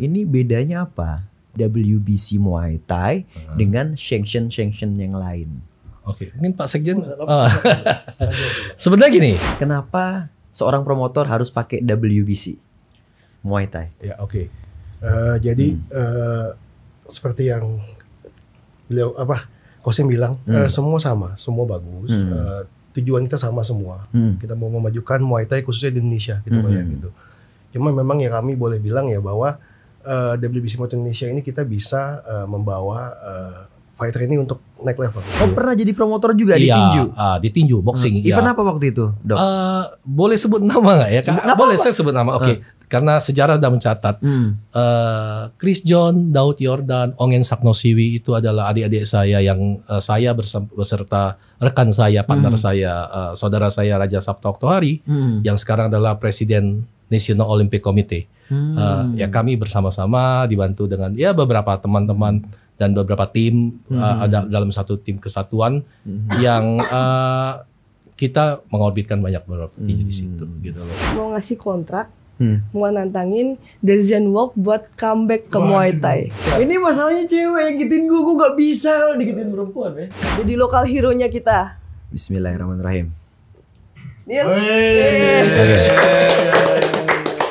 ini bedanya apa? WBC Muay Thai dengan sanction-sanction yang lain. Oke, mungkin Pak Sekjen. Ah. Sebenarnya gini. Kenapa seorang promotor harus pakai WBC Muay Thai? Ya oke. Eh, jadi eh, seperti yang beliau apa Kosim bilang eh, semua sama, semua bagus. Eh, tujuan kita sama semua. Kita mau memajukan Muay Thai khususnya di Indonesia gitu Pak, ya, gitu. Cuma memang ya kami boleh bilang ya bahwa eh, WBC Muay Thai Indonesia ini kita bisa eh, membawa eh, fighter ini untuk naik level. Oh pernah jadi promotor juga di Iya, tinju? ah, di tinju boxing. iya. Event apa waktu itu, dok? Eh, boleh sebut nama nggak ya? Kak? Nggak boleh apa-apa. saya sebut nama. Oke. Karena sejarah sudah mencatat. Hmm. eh, Chris John, Daud Yordan, Ongen Saknosiwi itu adalah adik-adik saya yang eh, saya bersem- beserta rekan saya, partner saya, eh, saudara saya Raja Sabta Oktohari Hmm. yang sekarang adalah Presiden National Olympic Committee. Eh, ya kami bersama-sama dibantu dengan ya beberapa teman-teman dan beberapa tim eh, ada dalam satu tim kesatuan yang eh, kita mengorbitkan banyak beberapa tinju di situ gitu loh. mau ngasih kontrak, Hmm. mau nantangin Desian Walk buat comeback ke Muay Thai. Ini masalahnya cewek yang gituin gue, gue gak bisa kalau digituin perempuan ya. Jadi lokal hero-nya kita. Bismillahirrahmanirrahim. Nil.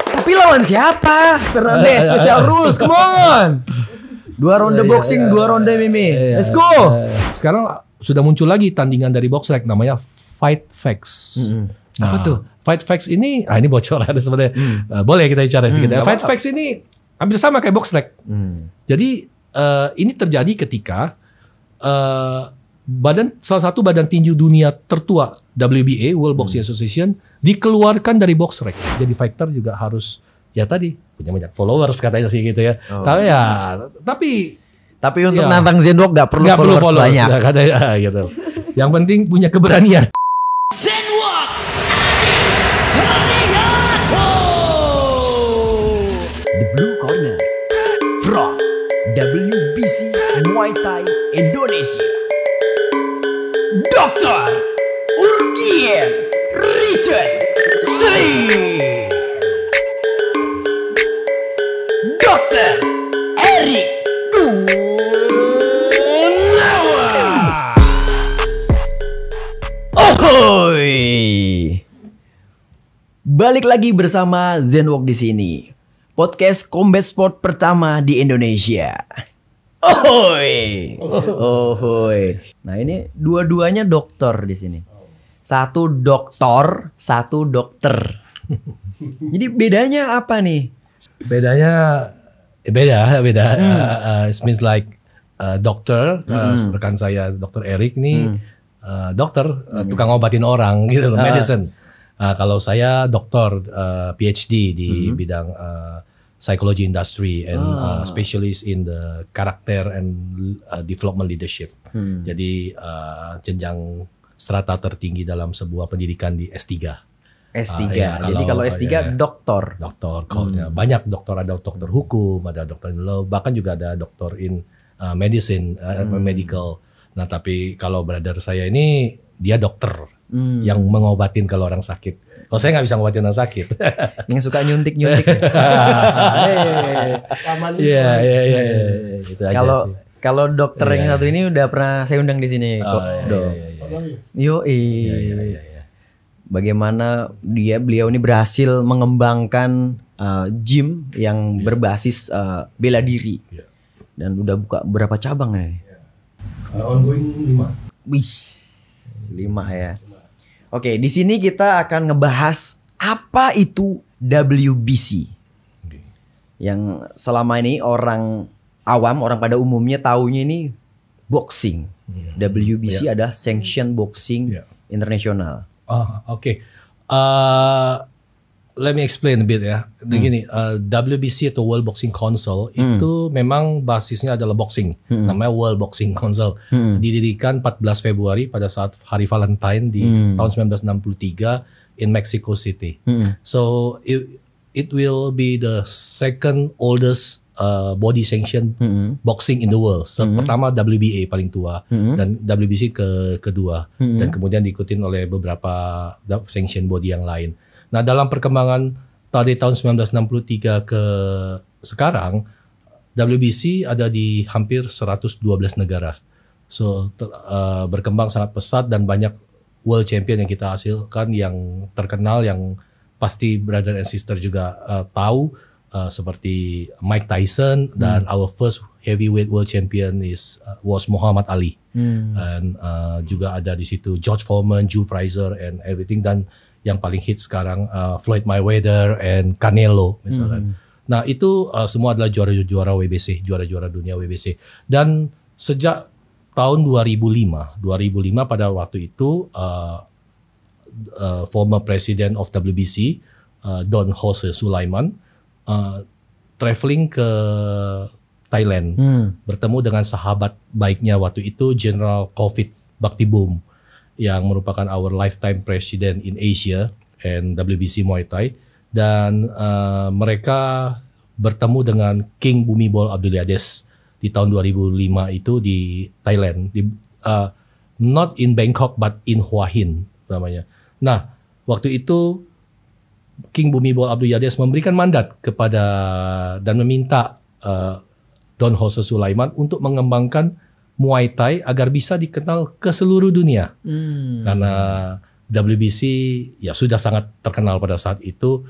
Tapi lawan siapa? Fernandez, special rules, come on. Dua ronde boxing, dua ronde mimi. Let's go. Sekarang sudah muncul lagi tandingan dari Boxrec namanya Fight Facts. Apa Nah, tuh? Fight Facts ini, ah ini bocor ada sebenarnya. Eh, boleh kita bicara sedikit. ya. Fight Facts ini hampir sama kayak Boxrec. Hmm. Jadi eh, ini terjadi ketika eh, badan salah satu badan tinju dunia tertua WBA World Boxing Association dikeluarkan dari Boxrec. Jadi fighter juga harus ya tadi punya banyak followers katanya sih gitu ya. Tapi ya tapi Tapi untuk Iya. nantang Zendok gak perlu perlu followers followers banyak. ya, katanya gitu. Yang penting punya keberanian. Muay Thai Indonesia. Dr. Urgien Richard Sri. Dr. Eric Gunawan. Ohoi. Balik lagi bersama Zenwalk di sini. Podcast combat sport pertama di Indonesia. Ohoi. Ohoi. Nah, ini dua-duanya dokter di sini. Satu doktor, satu dokter. Jadi bedanya apa nih? Bedanya eh, beda beda. Uh, uh, it means like uh, dokter uh, rekan saya Dokter Erik nih uh, dokter uh, tukang obatin orang gitu loh, medicine. Uh, kalau saya dokter uh, PhD di bidang uh, psychology industry and uh, specialist in the character and uh, development leadership. Jadi uh, jenjang strata tertinggi dalam sebuah pendidikan di S3. S3. Ah, iya, Jadi kalau- kalau S3 iya. doktor. dokter kalau banyak dokter ada dokter hukum ada dokter in law bahkan juga ada dokter in uh, medicine uh, medical nah tapi kalau brother saya ini dia dokter yang mengobatin kalau orang sakit kalau saya nggak bisa ngobatin orang sakit Yang suka nyuntik-nyuntik. Iya iya iya iya. itu aja Kalau sih. kalau dokter yang satu ini udah pernah saya undang di sini kok. iya, Dok. iya, iya. Yo, Bagaimana dia beliau ini berhasil mengembangkan uh, gym yang berbasis uh, bela diri. Iya. Dan udah buka berapa cabang nih? Uh, ongoing 5. Wih, lima ya. Oke, di sini kita akan ngebahas apa itu WBC. Yang selama ini orang awam, orang pada umumnya taunya ini boxing. WBC ada Sanction Boxing Iya. Internasional. Ah, oke. Uh, let me explain a bit ya. Begini, uh, WBC atau World Boxing Council itu memang basisnya adalah boxing. Namanya World Boxing Council. Didirikan 14 Februari pada saat Hari Valentine di tahun 1963 in Mexico City. So it, it will be the second oldest uh, body sanction boxing in the world. So, Pertama WBA paling tua dan WBC ke kedua dan kemudian diikutin oleh beberapa sanction body yang lain. Nah dalam perkembangan dari tahun 1963 ke sekarang WBC ada di hampir 112 negara. So ter- uh, berkembang sangat pesat dan banyak world champion yang kita hasilkan yang terkenal yang pasti brother and sister juga uh, tahu uh, seperti Mike Tyson dan our first heavyweight world champion is uh, was Muhammad Ali. Dan uh, juga ada di situ George Foreman, Joe Frazier and everything dan yang paling hit sekarang uh, Floyd Mayweather and Canelo misalnya. Nah, itu uh, semua adalah juara-juara WBC, juara-juara dunia WBC. Dan sejak tahun 2005, 2005 pada waktu itu uh, uh, former president of WBC uh, Don Jose Sulaiman uh, traveling ke Thailand bertemu dengan sahabat baiknya waktu itu General Covid Baktibum yang merupakan our lifetime president in Asia and WBC Muay Thai dan uh, mereka bertemu dengan King Bumibol Abdulaziz di tahun 2005 itu di Thailand di uh, not in Bangkok but in Hua Hin namanya. Nah, waktu itu King Bumibol Abdulaziz memberikan mandat kepada dan meminta uh, Don Jose Sulaiman untuk mengembangkan Muay Thai agar bisa dikenal ke seluruh dunia. Karena WBC ya sudah sangat terkenal pada saat itu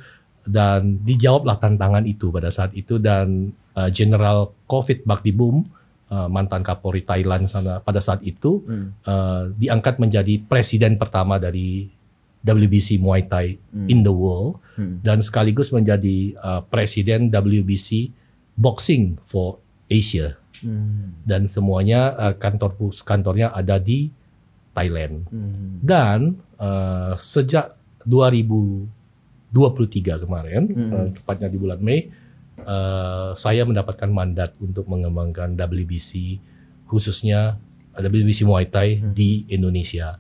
dan dijawablah tantangan itu pada saat itu dan uh, General Covid Baktibum uh, mantan Kapolri Thailand sana pada saat itu uh, diangkat menjadi presiden pertama dari WBC Muay Thai in the world dan sekaligus menjadi uh, presiden WBC Boxing for Asia dan semuanya uh, kantor kantornya ada di Thailand. Dan uh, sejak 2023 kemarin uh, tepatnya di bulan Mei uh, saya mendapatkan mandat untuk mengembangkan WBC khususnya WBC Muay Thai di Indonesia.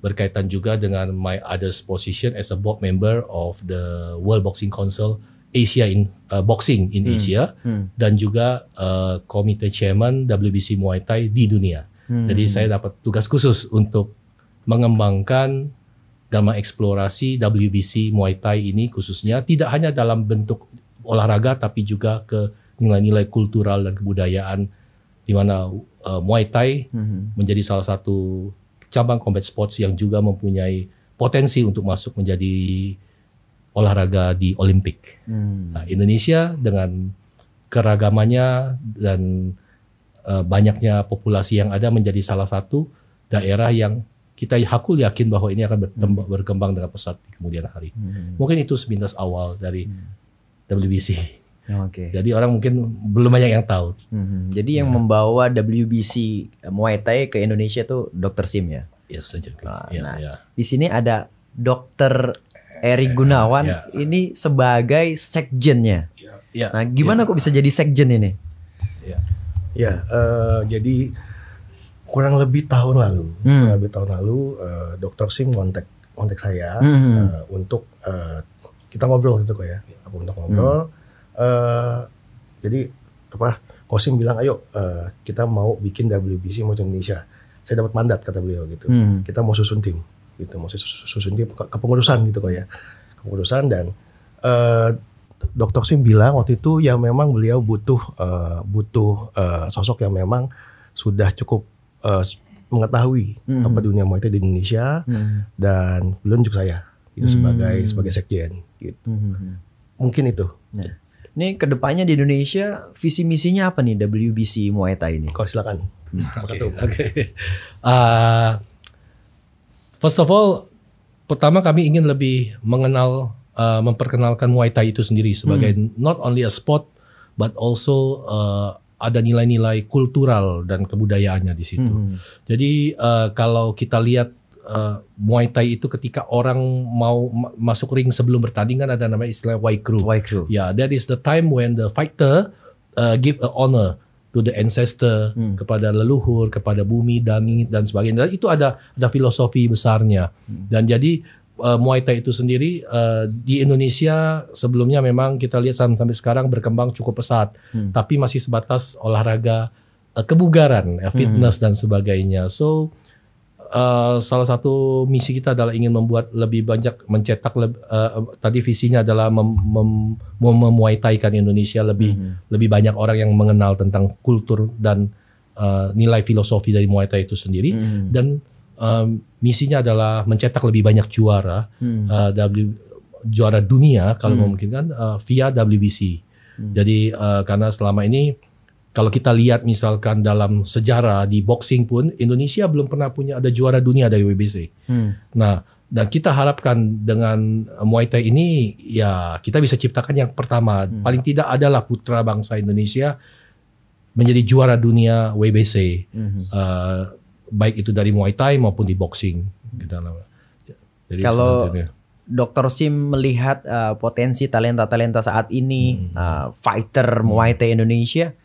Berkaitan juga dengan my others position as a board member of the World Boxing Council Asia in uh, Boxing in Asia dan juga uh, komite chairman WBC Muay Thai di dunia. Jadi saya dapat tugas khusus untuk mengembangkan dan mengeksplorasi WBC Muay Thai ini khususnya tidak hanya dalam bentuk olahraga tapi juga ke nilai-nilai kultural dan kebudayaan di mana uh, Muay Thai menjadi salah satu cabang combat sports yang juga mempunyai potensi untuk masuk menjadi olahraga di Olimpik. Nah, Indonesia dengan keragamannya dan uh, banyaknya populasi yang ada menjadi salah satu daerah yang kita hakul yakin bahwa ini akan berkembang, berkembang dengan pesat di kemudian hari. Mungkin itu sepintas awal dari WBC. Oke. Jadi orang mungkin belum banyak yang tahu. Mhm. Jadi yang membawa WBC Muay Thai ke Indonesia tuh Dr. Sim ya. Ya, saja. Nah, ya, nah, ya. Di sini ada Dr. Eri Gunawan ya. ini sebagai sekjennya. Ya, Nah, gimana kok bisa jadi sekjen ini? ya. Ya, eh, jadi kurang lebih tahun lalu, kurang lebih tahun lalu, eh, Dr. Sim kontak kontak saya eh, untuk eh, kita ngobrol gitu kok ya, apa untuk ngobrol. Eh, jadi apa? Kosim bilang, ayo eh, kita mau bikin WBC mau Indonesia. Saya dapat mandat kata beliau gitu. Hmm. Kita mau susun tim, gitu, mau sus- susun ke, kepengurusan gitu kok ya, kepengurusan dan eh, Dokter Sim bilang waktu itu ya memang beliau butuh eh, butuh eh, sosok yang memang sudah cukup eh, mengetahui apa dunia Muay Thai di Indonesia dan belum juga saya itu sebagai sebagai sekjen gitu. Mungkin itu. Nah, ini ke depannya di Indonesia visi misinya apa nih WBC Muay Thai ini? Kau silakan. Ketum. Oke. Uh, first of all, pertama kami ingin lebih mengenal, uh, memperkenalkan Muay Thai itu sendiri sebagai not only a sport, but also uh, ada nilai-nilai kultural dan kebudayaannya di situ. Jadi uh, kalau kita lihat uh, Muay Thai itu ketika orang mau ma- masuk ring sebelum bertanding kan ada namanya istilah Wai Kru. Wai Kru. Yeah, that is the time when the fighter uh, give a honor to the ancestor kepada leluhur, kepada bumi, dangi dan sebagainya. Dan itu ada ada filosofi besarnya. Dan jadi uh, Muay Thai itu sendiri uh, di Indonesia sebelumnya memang kita lihat sampai, sampai sekarang berkembang cukup pesat, tapi masih sebatas olahraga uh, kebugaran, ya, fitness dan sebagainya. So uh, salah satu misi kita adalah ingin membuat lebih banyak mencetak uh, tadi visinya adalah mem, mem, mem- memuaitaikan Indonesia. Lebih lebih banyak orang yang mengenal tentang kultur dan uh, nilai filosofi dari Muay Thai itu sendiri. Dan um, misinya adalah mencetak lebih banyak juara uh, W, juara dunia kalau memungkinkan uh, via WBC. Jadi uh, karena selama ini kalau kita lihat misalkan dalam sejarah di boxing pun Indonesia belum pernah punya ada juara dunia dari WBC. Nah, dan kita harapkan dengan Muay Thai ini ya kita bisa ciptakan yang pertama paling tidak adalah putra bangsa Indonesia menjadi juara dunia WBC. Uh, baik itu dari Muay Thai maupun di boxing gitu. Jadi Kalau. Dr. Sim melihat uh, potensi talenta-talenta saat ini uh, fighter Muay Thai Indonesia,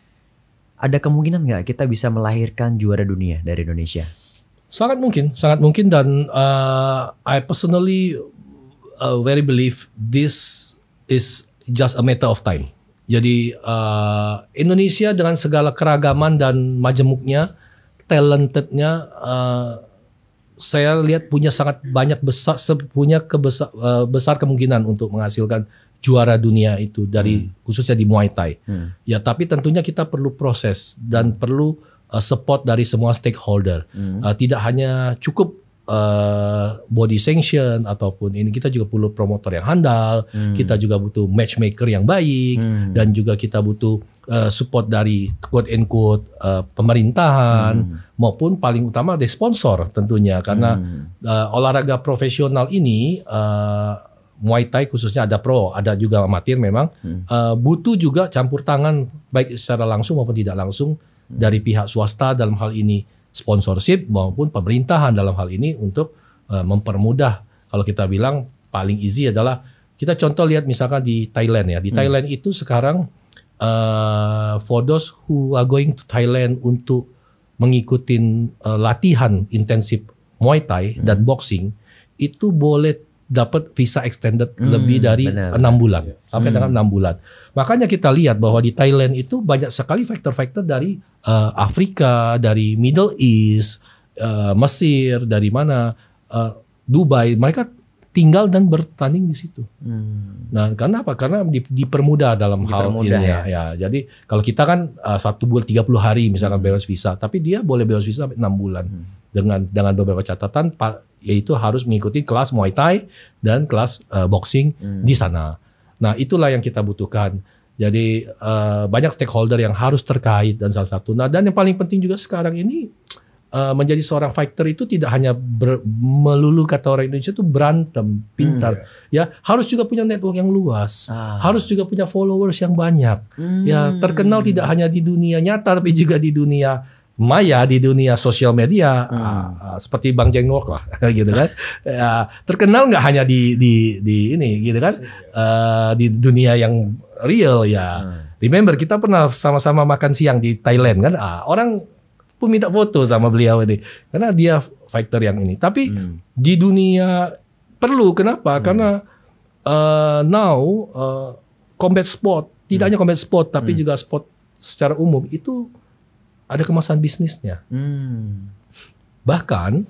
ada kemungkinan nggak kita bisa melahirkan juara dunia dari Indonesia? Sangat mungkin, sangat mungkin dan uh, I personally uh, very believe this is just a matter of time. Jadi uh, Indonesia dengan segala keragaman dan majemuknya, talentednya, uh, saya lihat punya sangat banyak besar, punya kebesar, uh, besar kemungkinan untuk menghasilkan juara dunia itu dari khususnya di Muay Thai. Ya, tapi tentunya kita perlu proses dan perlu uh, support dari semua stakeholder. Uh, tidak hanya cukup uh, body sanction ataupun ini kita juga perlu promotor yang handal, kita juga butuh matchmaker yang baik dan juga kita butuh uh, support dari quote and quote uh, pemerintahan maupun paling utama dari sponsor tentunya. Karena uh, olahraga profesional ini uh, Muay Thai khususnya ada pro, ada juga amatir memang. Uh, butuh juga campur tangan baik secara langsung maupun tidak langsung dari pihak swasta dalam hal ini sponsorship maupun pemerintahan dalam hal ini untuk uh, mempermudah. Kalau kita bilang paling easy adalah kita contoh lihat misalkan di Thailand ya. Di Thailand itu sekarang uh, for those who are going to Thailand untuk mengikuti uh, latihan intensif Muay Thai dan boxing itu boleh dapat visa extended lebih dari enam bulan sampai dengan enam bulan. Makanya kita lihat bahwa di Thailand itu banyak sekali faktor-faktor dari uh, Afrika, dari Middle East, uh, Mesir, dari mana uh, Dubai, mereka tinggal dan bertanding di situ. Nah, karena apa? Karena di- dipermudah dalam hal Dipermudah ini ya. ya. Jadi kalau kita kan uh, satu bulan 30 hari misalkan bebas visa, tapi dia boleh bebas visa sampai enam bulan dengan dengan beberapa catatan yaitu harus mengikuti kelas Muay Thai dan kelas uh, boxing di sana. Nah, itulah yang kita butuhkan. Jadi uh, banyak stakeholder yang harus terkait dan salah satu. Nah, dan yang paling penting juga sekarang ini uh, menjadi seorang fighter itu tidak hanya ber- melulu kata orang Indonesia itu berantem, pintar. Ya, harus juga punya network yang luas. Ah. Harus juga punya followers yang banyak. Ya, terkenal tidak hanya di dunia nyata tapi juga di dunia maya di dunia sosial media ah, ah, seperti Bang Jeng Wok lah gitu kan. Ya, terkenal nggak hanya di di di ini gitu kan? Eh, di dunia yang real ya. Remember kita pernah sama-sama makan siang di Thailand kan? Ah, orang pun minta foto sama beliau ini karena dia fighter yang ini. Tapi di dunia perlu kenapa? Karena eh, now eh, combat sport tidak hanya combat sport tapi juga sport secara umum itu ada kemasan bisnisnya. Hmm. bahkan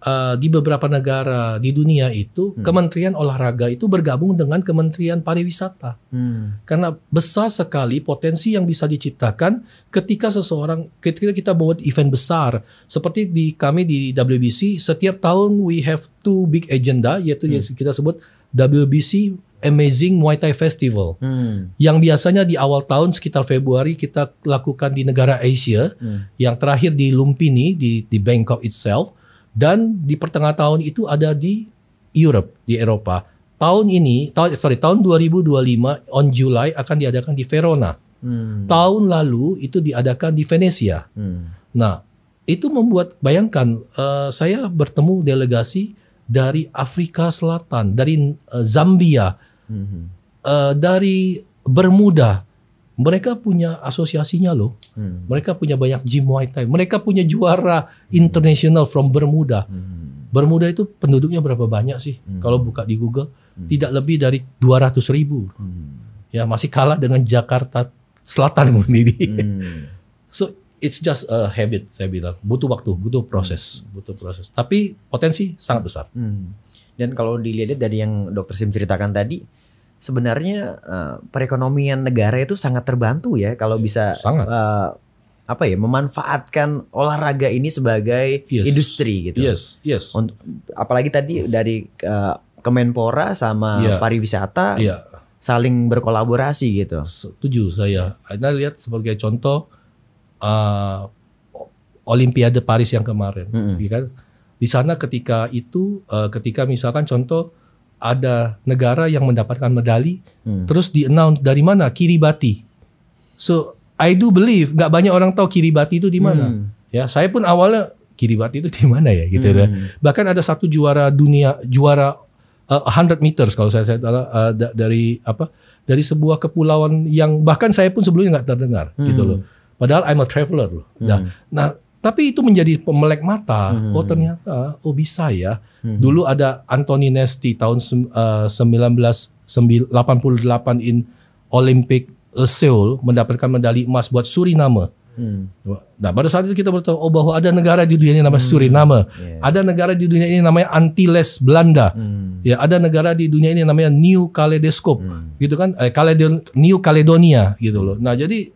eh, di beberapa negara di dunia itu Kementerian Olahraga itu bergabung dengan Kementerian Pariwisata. Hmm. karena besar sekali potensi yang bisa diciptakan ketika seseorang ketika kita buat event besar. Seperti di kami di WBC setiap tahun we have two big agenda yaitu yang kita sebut WBC Amazing Muay Thai Festival Hmm. yang biasanya di awal tahun sekitar Februari kita lakukan di negara Asia yang terakhir di Lumpini di di Bangkok itself dan di pertengahan tahun itu ada di Europe di Eropa tahun ini tahun sorry tahun 2025 on July akan diadakan di Verona Hmm. tahun lalu itu diadakan di Venesia Hmm. Nah, itu membuat bayangkan eh, saya bertemu delegasi dari Afrika Selatan, dari eh, Zambia, Hmm. eh, dari Bermuda. Mereka punya asosiasinya loh. Hmm. Mereka punya banyak gym Muay Thai. Mereka punya juara internasional from Bermuda. Hmm. Bermuda itu penduduknya berapa banyak sih? Kalau buka di Google, tidak lebih dari 200 ribu. Hmm. Ya masih kalah dengan Jakarta Selatan ini. Hmm. So it's just a habit saya bilang. Butuh waktu, butuh proses, butuh proses. Tapi potensi sangat besar. Hmm. Dan kalau dilihat dari yang Dokter Sim ceritakan tadi, sebenarnya eh, perekonomian negara itu sangat terbantu ya kalau bisa Sangat. eh, apa ya memanfaatkan olahraga ini sebagai Yes. industri gitu. Yes, yes. Untuk, apalagi tadi dari eh, Kemenpora sama Iya. pariwisata Iya, saling berkolaborasi gitu. setuju saya. Anda lihat sebagai contoh uh, Olimpiade Paris yang kemarin, Mm-mm. ya kan? Di sana ketika itu, uh, ketika misalkan contoh ada negara yang mendapatkan medali, Hmm. terus di announce dari mana Kiribati. So I do believe nggak banyak orang tahu Kiribati itu di mana. Hmm. Ya saya pun awalnya Kiribati itu di mana ya gitu ya. Hmm. Bahkan ada satu juara dunia juara uh, 100 meters kalau saya saya salah uh, da- dari apa dari sebuah kepulauan yang bahkan saya pun sebelumnya nggak terdengar gitu loh. Padahal I'm a traveler loh. Nah, nah tapi itu menjadi pemelek mata. Oh ternyata oh bisa ya. Dulu ada Anthony Nesti tahun sem- uh, 1988 in Olympic uh, Seoul mendapatkan medali emas buat Suriname. Hmm. Nah, pada saat itu kita bertahu oh bahwa ada negara di dunia ini namanya Suriname. Ada negara di dunia ini namanya Antilles Belanda. Ya, ada negara di dunia ini namanya New Kaleidoscope. Gitu kan? Eh, Caledon New Caledonia gitu loh. Nah, jadi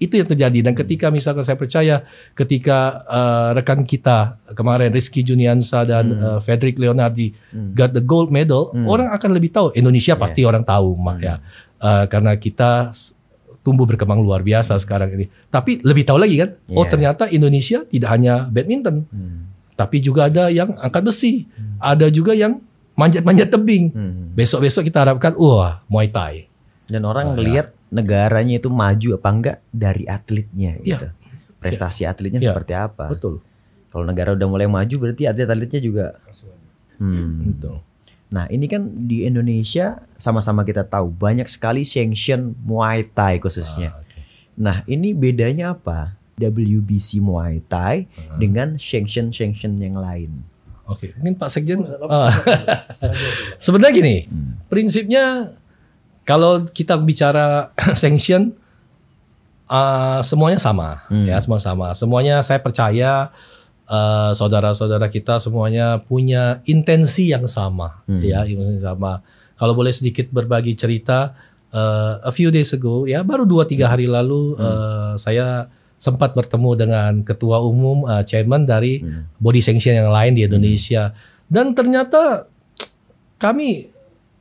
itu yang terjadi. Dan ketika misalkan saya percaya ketika eh, rekan kita kemarin Rizky Juniansa dan eh, Frederick Leonardi got the gold medal, orang akan lebih tahu. Indonesia pasti orang tahu mak ya. Eh, karena kita tumbuh berkembang luar biasa sekarang ini. Tapi lebih tahu lagi kan, oh Yeah. ternyata Indonesia tidak hanya badminton, tapi juga ada yang angkat besi, ada juga yang manjat-manjat tebing. Besok-besok kita harapkan, wah Muay Thai. Dan orang ngelihat negaranya itu maju apa enggak dari atletnya Iya. gitu. Prestasi atletnya Iya. seperti apa? Betul. Kalau negara udah mulai maju berarti atlet-atletnya juga hmm. Gitu. Nah, ini kan di Indonesia sama-sama kita tahu banyak sekali sanction Muay Thai khususnya. Ah, oke. Nah, ini bedanya apa? WBC Muay Thai Ah. dengan sanction-sanction yang lain. Oke, mungkin Pak Sekjen. Ah. Sebenarnya gini, prinsipnya kalau kita bicara sanction, ah, semuanya sama, ya semua sama. Semuanya saya percaya eh, saudara-saudara kita semuanya punya intensi yang sama, ya intensi yang sama. Kalau boleh sedikit berbagi cerita, eh, a few days ago, ya baru dua tiga hari lalu eh, saya sempat bertemu dengan ketua umum, eh, chairman dari body sanction yang lain di Indonesia, dan ternyata kami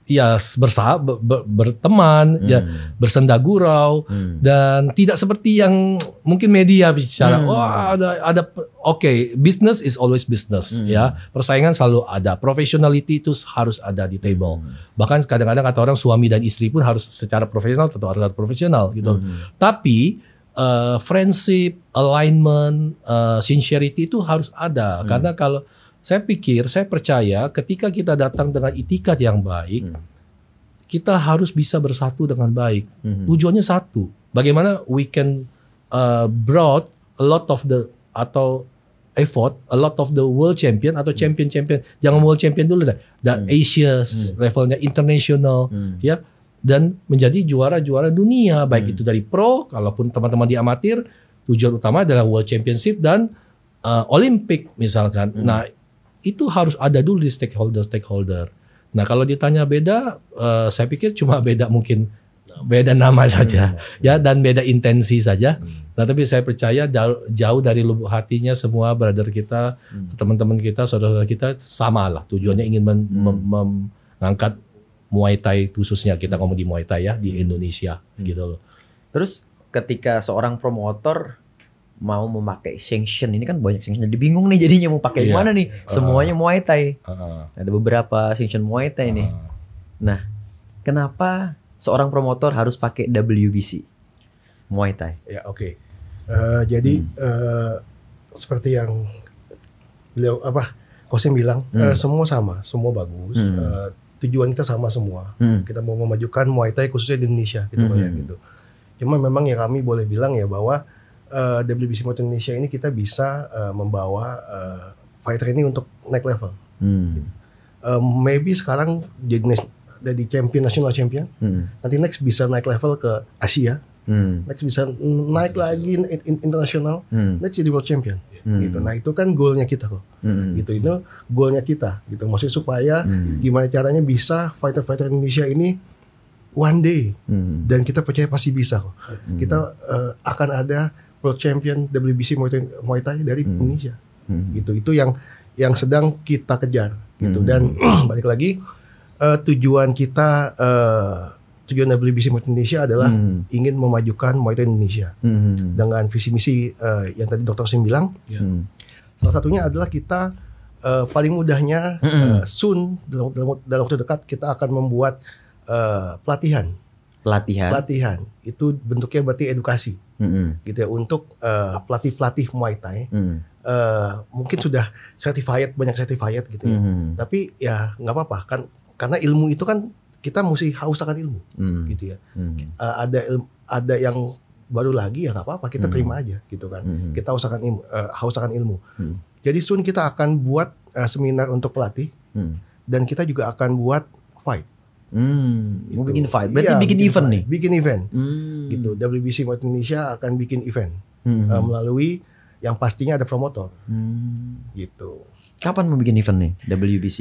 ya bersahabat ber- berteman ya bersenda gurau dan tidak seperti yang mungkin media bicara wah ada ada oke business is always business ya. Persaingan selalu ada professionality itu harus ada di table. Bahkan kadang-kadang kata orang suami dan istri pun harus secara profesional atau harus profesional gitu. Tapi eh, friendship alignment eh, sincerity itu harus ada. Karena kalau saya pikir, saya percaya ketika kita datang dengan itikat yang baik, kita harus bisa bersatu dengan baik. Tujuannya satu. Bagaimana we can uh, brought a lot of the atau effort, a lot of the world champion atau champion-champion, jangan world champion dulu dah, dan Asia levelnya international, ya, dan menjadi juara-juara dunia, baik itu dari pro, kalaupun teman-teman di amatir, tujuan utama adalah world championship dan uh, Olimpik misalkan. Nah, itu harus ada dulu di stakeholder-stakeholder. Nah, kalau ditanya beda, eh, saya pikir cuma beda mungkin beda nama saja, ya dan beda intensi saja. Nah, tapi saya percaya jauh, dari lubuk hatinya semua brother kita, teman-teman kita, saudara kita sama lah. Tujuannya ingin men- mem- mengangkat Muay Thai khususnya kita ngomong di Muay Thai ya di Indonesia gitu loh. Terus ketika seorang promotor mau memakai sanction ini kan banyak sanction jadi bingung nih jadinya mau pakai Iya. mana nih semuanya Muay Thai Heeh. ada beberapa sanction Muay Thai nih nah kenapa seorang promotor harus pakai WBC Muay Thai Ya oke. Eh, jadi eh, seperti yang beliau apa Kosim bilang eh, semua sama, semua bagus. Eh, tujuan kita sama semua. Hmm. Kita mau memajukan Muay Thai khususnya di Indonesia gitu Pak, ya, gitu. Cuma memang ya kami boleh bilang ya bahwa eh, WBC Thai Indonesia ini kita bisa eh, membawa eh, fighter ini untuk naik level. hmm. Eh, maybe sekarang jadi jadi champion national champion. Hmm. Nanti next bisa naik level ke Asia, Hmm. next bisa naik lagi in- in- internasional, Hmm. next jadi world champion. Gitu. Nah itu kan goalnya kita kok. Hmm. Gitu itu goalnya kita. Gitu maksudnya supaya gimana caranya bisa fighter-fighter Indonesia ini one day Hmm. dan kita percaya pasti bisa kok. Kita eh, akan ada world champion WBC Muay Thai, Muay Thai dari Indonesia. Hmm. Gitu. Itu yang yang sedang kita kejar gitu dan balik lagi eh, tujuan kita eh, tujuan WBC Muay Thai Indonesia adalah ingin memajukan Muay Thai Indonesia Hmm. dengan visi misi eh, yang tadi Dr. Sim bilang Hmm. Salah satunya adalah kita eh, paling mudahnya eh, soon dalam, dalam, dalam waktu dekat kita akan membuat eh, pelatihan. Pelatihan. Pelatihan itu bentuknya berarti edukasi Hmm. gitu ya untuk eh, pelatih-pelatih Muay Thai. Hmm. Eh, mungkin sudah certified banyak certified gitu ya. Hmm. Tapi ya nggak apa-apa kan karena ilmu itu kan kita mesti haus akan ilmu Hmm. gitu ya. Hmm. Eh, ada ilmu, ada yang baru lagi ya nggak apa-apa kita terima aja gitu kan Hmm. kita haus akan ilmu, eh, haus akan ilmu. Hmm. jadi soon kita akan buat eh, seminar untuk pelatih Hmm. dan kita juga akan buat fight Hmm. Mau Gitu. bikin fight. Berarti Iya, bikin event fight. nih. bikin event Hmm. gitu WBC Muay Indonesia akan bikin event Hmm. eh, melalui yang pastinya ada promotor Hmm. gitu Kapan mau bikin event nih WBC?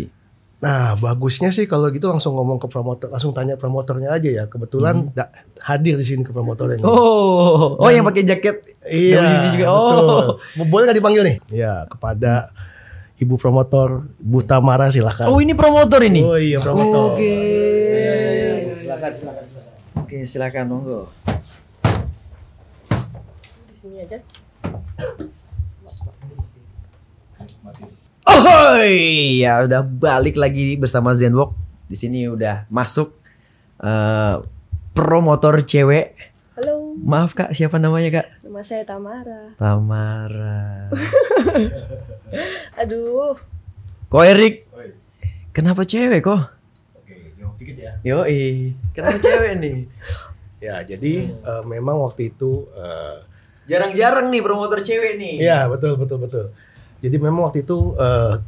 Nah, bagusnya sih kalau gitu langsung ngomong ke promotor, langsung tanya promotornya aja ya. Kebetulan da- hadir di sini ke promotornya. Hmm. Oh, oh yang pakai jaket Iya, WBC juga. Oh. betul. Boleh nggak dipanggil nih? Ya, kepada Ibu promotor Bu Tamara silahkan. Oh, ini promotor ini. Oh iya, promotor. Oke. Silakan, silakan. Oke, silakan monggo. Di sini aja. Oh ya udah balik lagi bersama Zenwalk. Di sini udah masuk eh, promotor cewek. Halo, Maaf kak, siapa namanya kak? nama saya Tamara. Tamara. Aduh, Kok Erik? Kenapa cewek kok? Ya. Yoi, kenapa cewek nih? Ya, jadi eh, memang waktu itu eh, Jarang-jarang nih promotor cewek nih. Iya betul betul betul. Jadi memang waktu itu eh,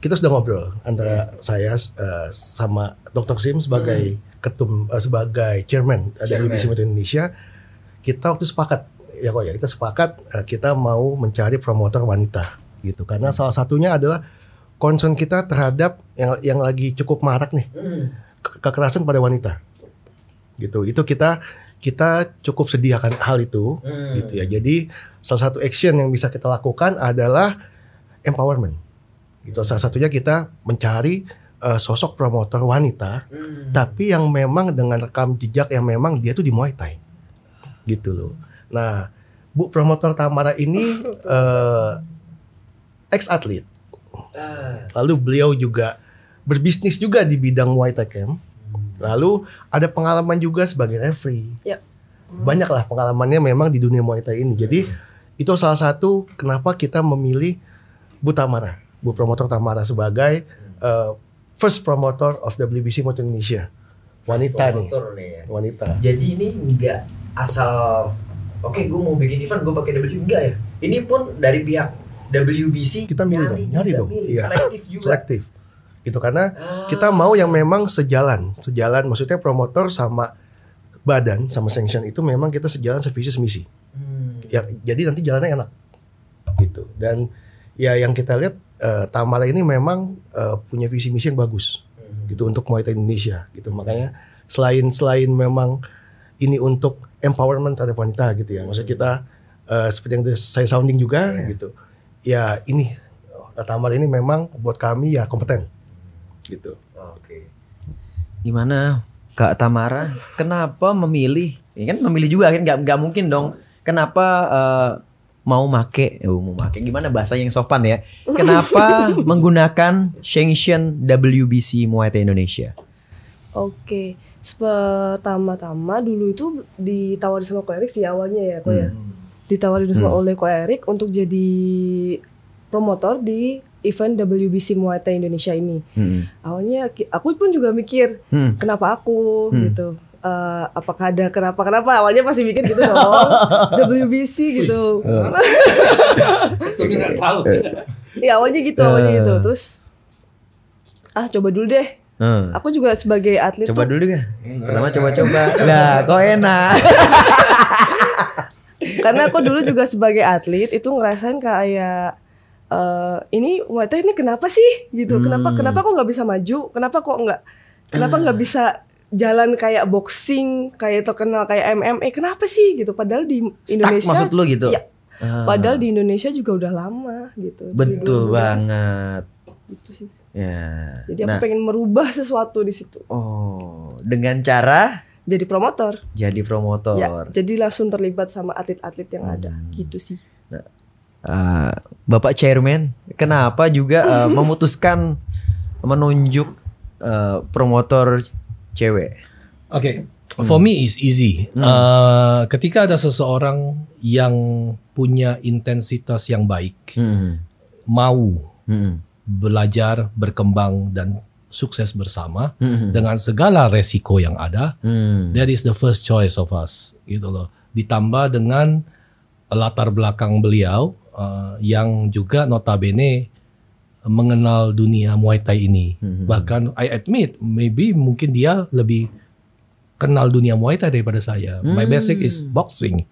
kita sudah ngobrol antara saya eh, sama Dr. Sim sebagai ketum eh, sebagai chairman dari Chairman. Muay Thai Indonesia. Kita waktu sepakat ya kok ya kita sepakat eh, kita mau mencari promotor wanita gitu karena salah satunya adalah concern kita terhadap yang yang lagi cukup marak nih ke- kekerasan pada wanita. Gitu. Itu kita kita cukup sediakan hal itu. Gitu ya. Jadi salah satu action yang bisa kita lakukan adalah empowerment. Gitu. Salah satunya kita mencari eh, sosok promotor wanita tapi yang memang dengan rekam jejak yang memang dia tuh di Muay Thai. Gitu loh. Nah Bu promotor Tamara ini eh, ex atlet lalu beliau juga berbisnis juga di bidang Muay Thai Camp lalu ada pengalaman juga sebagai referee ya. banyaklah pengalamannya memang di dunia Muay Thai ini. Jadi itu salah satu kenapa kita memilih Bu Tamara, Bu promotor Tamara sebagai uh, first promoter of WBC Thai Indonesia. Wanita nih, wanita. Jadi ini enggak asal oke gue mau bikin event gue pakai WBC enggak ya. Ini pun dari pihak WBC Kita milih dong, nyari dong. milih. Iya. Selektif juga. Selektif. Gitu karena Ah. kita mau yang memang sejalan, sejalan. Maksudnya promotor sama badan sama sanction itu memang kita sejalan sevisi semisi. Hmm. ya jadi nanti jalannya enak. Gitu. Dan ya yang kita lihat eh, Tamara ini memang eh, punya visi misi yang bagus. Gitu untuk Muay Thai Indonesia. Gitu makanya selain selain memang ini untuk empowerment terhadap wanita gitu ya. Maksud kita eh, seperti yang saya sounding juga gitu. Ya ini Tamara ini memang buat kami ya kompeten gitu Oke. Gimana Kak Tamara? Kenapa memilih? Ya kan memilih juga kan nggak nggak mungkin dong. Kenapa eh, mau make? Oh, mau make gimana bahasa yang sopan ya? Kenapa menggunakan sanction WBC Muay Thai Indonesia? Oke. Pertama-tama dulu itu ditawarin sama Ko Erik sih awalnya ya, Ko ya. Ditawarin sama oleh Ko Erik untuk jadi promotor di event WBC Muay Thai Indonesia ini. Hmm. Awalnya aku pun juga mikir, Hmm. kenapa aku gitu. Eh, apakah ada kenapa kenapa awalnya pasti mikir gitu dong WBC gitu Tapi nggak tahu. ya awalnya gitu awalnya gitu terus ah coba dulu deh Hmm. Aku juga sebagai atlet Coba tuh, dulu kan. Pertama coba-coba. Lah, kok enak. karena aku dulu juga sebagai atlet itu ngerasain kayak eh ini Thai ini kenapa sih gitu? Kenapa kenapa kok nggak bisa maju? Kenapa kok nggak kenapa nggak bisa jalan kayak boxing, kayak terkenal kayak MMA? Kenapa sih gitu? Padahal di Indonesia maksud lu gitu? Iya. Ah. Padahal di Indonesia juga udah lama gitu. Betul 2012 banget. Gitu sih. Ya. Jadi aku Nah, pengen merubah sesuatu di situ. oh, dengan cara Jadi promotor. jadi promotor. Ya, jadi langsung terlibat sama atlet-atlet yang ada. Hmm. Gitu sih. Ah, Bapak Chairman, kenapa juga ah, memutuskan menunjuk ah, promotor cewek? Oke, for me is easy. Uh, ketika ada seseorang yang punya intensitas yang baik, Hmm. mau Hmm. belajar, berkembang dan sukses bersama Hmm. dengan segala resiko yang ada, Hmm. that is the first choice of us, gitu loh. Ditambah dengan latar belakang beliau uh, yang juga notabene mengenal dunia Muay Thai ini. Bahkan I admit maybe mungkin dia lebih kenal dunia Muay Thai daripada saya. My basic is boxing.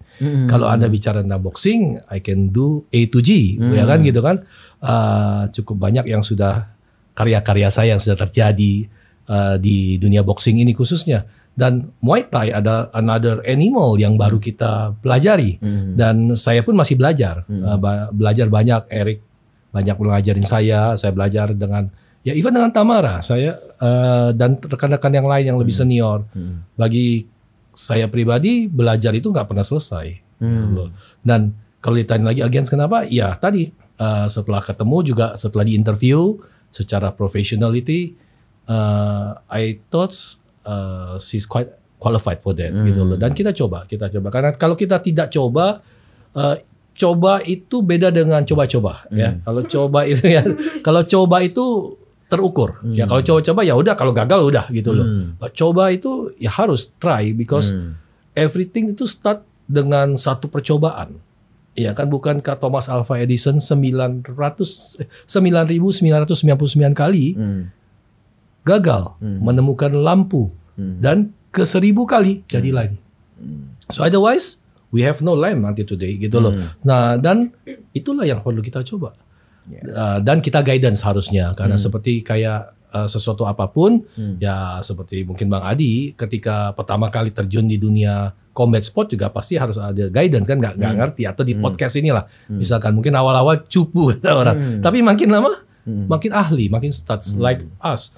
Kalau Anda bicara tentang boxing, I can do A to G, ya kan gitu kan. Uh, cukup banyak yang sudah karya-karya saya yang sudah terjadi uh, di dunia boxing ini khususnya. Dan Muay Thai ada another animal yang baru kita pelajari. Dan saya pun masih belajar, Uh, ba- belajar banyak. Eric banyak mengajarin saya, saya belajar dengan ya even dengan Tamara, saya uh, dan rekan-rekan yang lain yang lebih senior. Bagi saya pribadi belajar itu nggak pernah selesai. loh. Dan kalau ditanya lagi against kenapa? Ya tadi uh, setelah ketemu juga setelah di interview secara professionality, uh, I thought uh, she's quite qualified for that gitu loh. Dan kita coba, kita coba karena kalau kita tidak coba uh, coba itu beda dengan coba-coba ya. Kalau coba itu ya kalau coba itu terukur. Ya kalau coba-coba ya udah kalau gagal udah gitu loh. But Coba itu ya harus try because everything itu start dengan satu percobaan. Ya kan bukankah Thomas Alva Edison 900 eh, 9999 kali Hmm. Gagal menemukan lampu dan ke seribu kali jadi lagi. So otherwise we have no lamp until today gitu loh. Nah dan itulah yang perlu kita coba. Uh, dan kita guidance harusnya karena seperti kayak uh, sesuatu apa pun ya seperti mungkin Bang Adi ketika pertama kali terjun di dunia combat sport juga pasti harus ada guidance kan? Nggak nggak ngerti. Atau di podcast inilah. Misalkan mungkin awal-awal cupu kata orang. Tapi makin lama makin ahli makin stats like us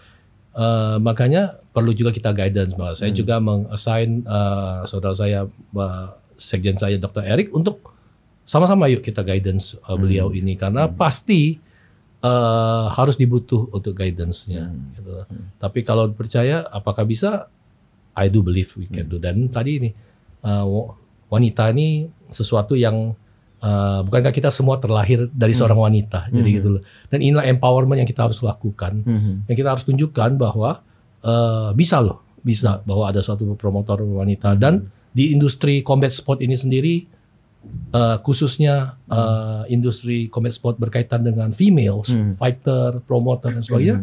Uh, makanya perlu juga kita guidance bahwa saya juga mengassign uh, saudara saya uh, sekjen saya Dr. Eric untuk sama-sama yuk kita guidance uh, beliau ini. Karena pasti uh, harus dibutuh untuk guidance-nya gitu. Tapi kalau percaya apakah bisa? I do believe we can do. Dan tadi ini uh, wa- wanita ini sesuatu yang uh, bukankah kita semua terlahir dari seorang wanita? Jadi gitu loh. Dan inilah empowerment yang kita harus lakukan. Yang kita harus tunjukkan bahwa uh, bisa loh, bisa bahwa ada satu promotor wanita. Dan di industri combat sport ini sendiri uh, khususnya uh, industri combat sport berkaitan dengan female fighter, promoter dan sebagainya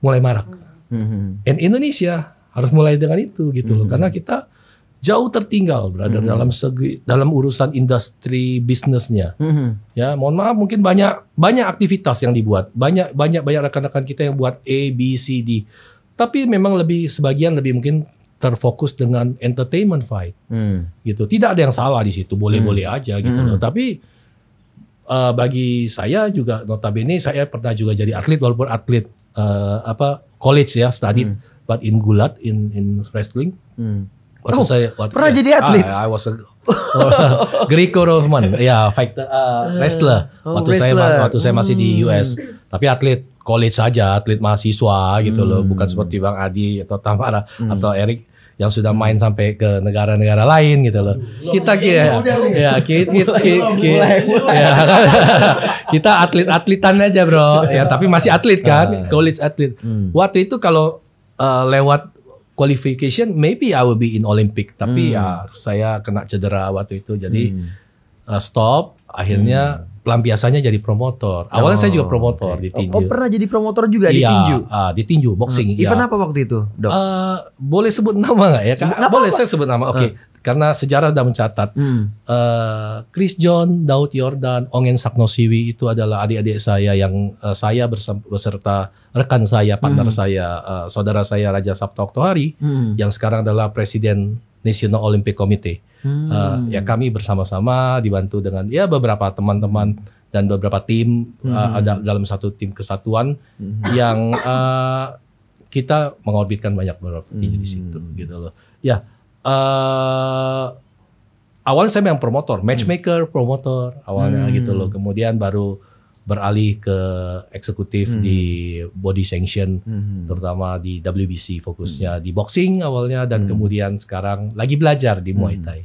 mulai marak. Hmm. And Indonesia harus mulai dengan itu gitu loh. Karena kita jauh tertinggal berada dalam segi dalam urusan industri bisnisnya. Hmm. Ya, mohon maaf mungkin banyak banyak aktivitas yang dibuat. Banyak banyak banyak rekan-rekan kita yang buat A B C D. Tapi memang lebih sebagian lebih mungkin terfokus dengan entertainment fight Hmm. gitu. Tidak ada yang salah di situ, boleh-boleh aja gitu loh. Tapi uh, bagi saya juga notabene saya pernah juga jadi atlet walaupun atlet uh, apa college ya, studied but in gulat in in wrestling. Hmm. Waktu Oh, saya waktu, pernah jadi atlet? Ah, I was a Greco Roman, ya fighter uh, wrestler. Oh, waktu saya wrestler. waktu saya masih di US. Tapi atlet college saja, atlet mahasiswa gitu loh, bukan seperti Bang Adi atau Tamara atau Eric yang sudah main sampai ke negara-negara lain gitu loh. Kita ya, ya kita, kita, kita, ya, kita atlet-atletan aja bro. Ya tapi masih atlet kan, college atlet. Waktu itu kalau uh, lewat qualification, maybe I will be in Olympic. Tapi ya saya kena cedera waktu itu, jadi uh, stop. Akhirnya pelampiasannya jadi promotor. Awalnya saya juga promotor di Oh, tinju. oh, pernah jadi promotor juga di Iya, tinju. ah, di tinju boxing. iya. Event apa waktu itu, Dok? Eh, boleh sebut nama nggak ya? Kak? Boleh apa-apa. saya sebut nama. Oke, karena sejarah sudah mencatat. Hmm. eh, Chris John, Daud Yordan, Ongen Saknosiwi itu adalah adik-adik saya yang eh, saya beserta rekan saya, partner saya, eh, saudara saya Raja Sabta Oktohari Hmm. yang sekarang adalah Presiden National Olympic Committee. Hmm. Eh, ya kami bersama-sama dibantu dengan ya beberapa teman-teman dan beberapa tim Hmm. eh, ada dalam satu tim kesatuan yang eh, kita mengorbitkan banyak beberapa tinju di situ Hmm. gitu loh. Ya eh awalnya saya memang promotor, matchmaker, promotor awalnya Hmm. gitu loh. Kemudian baru beralih ke eksekutif Hmm. di body sanction terutama di WBC fokusnya di boxing awalnya dan Hmm. kemudian sekarang lagi belajar di Muay Thai.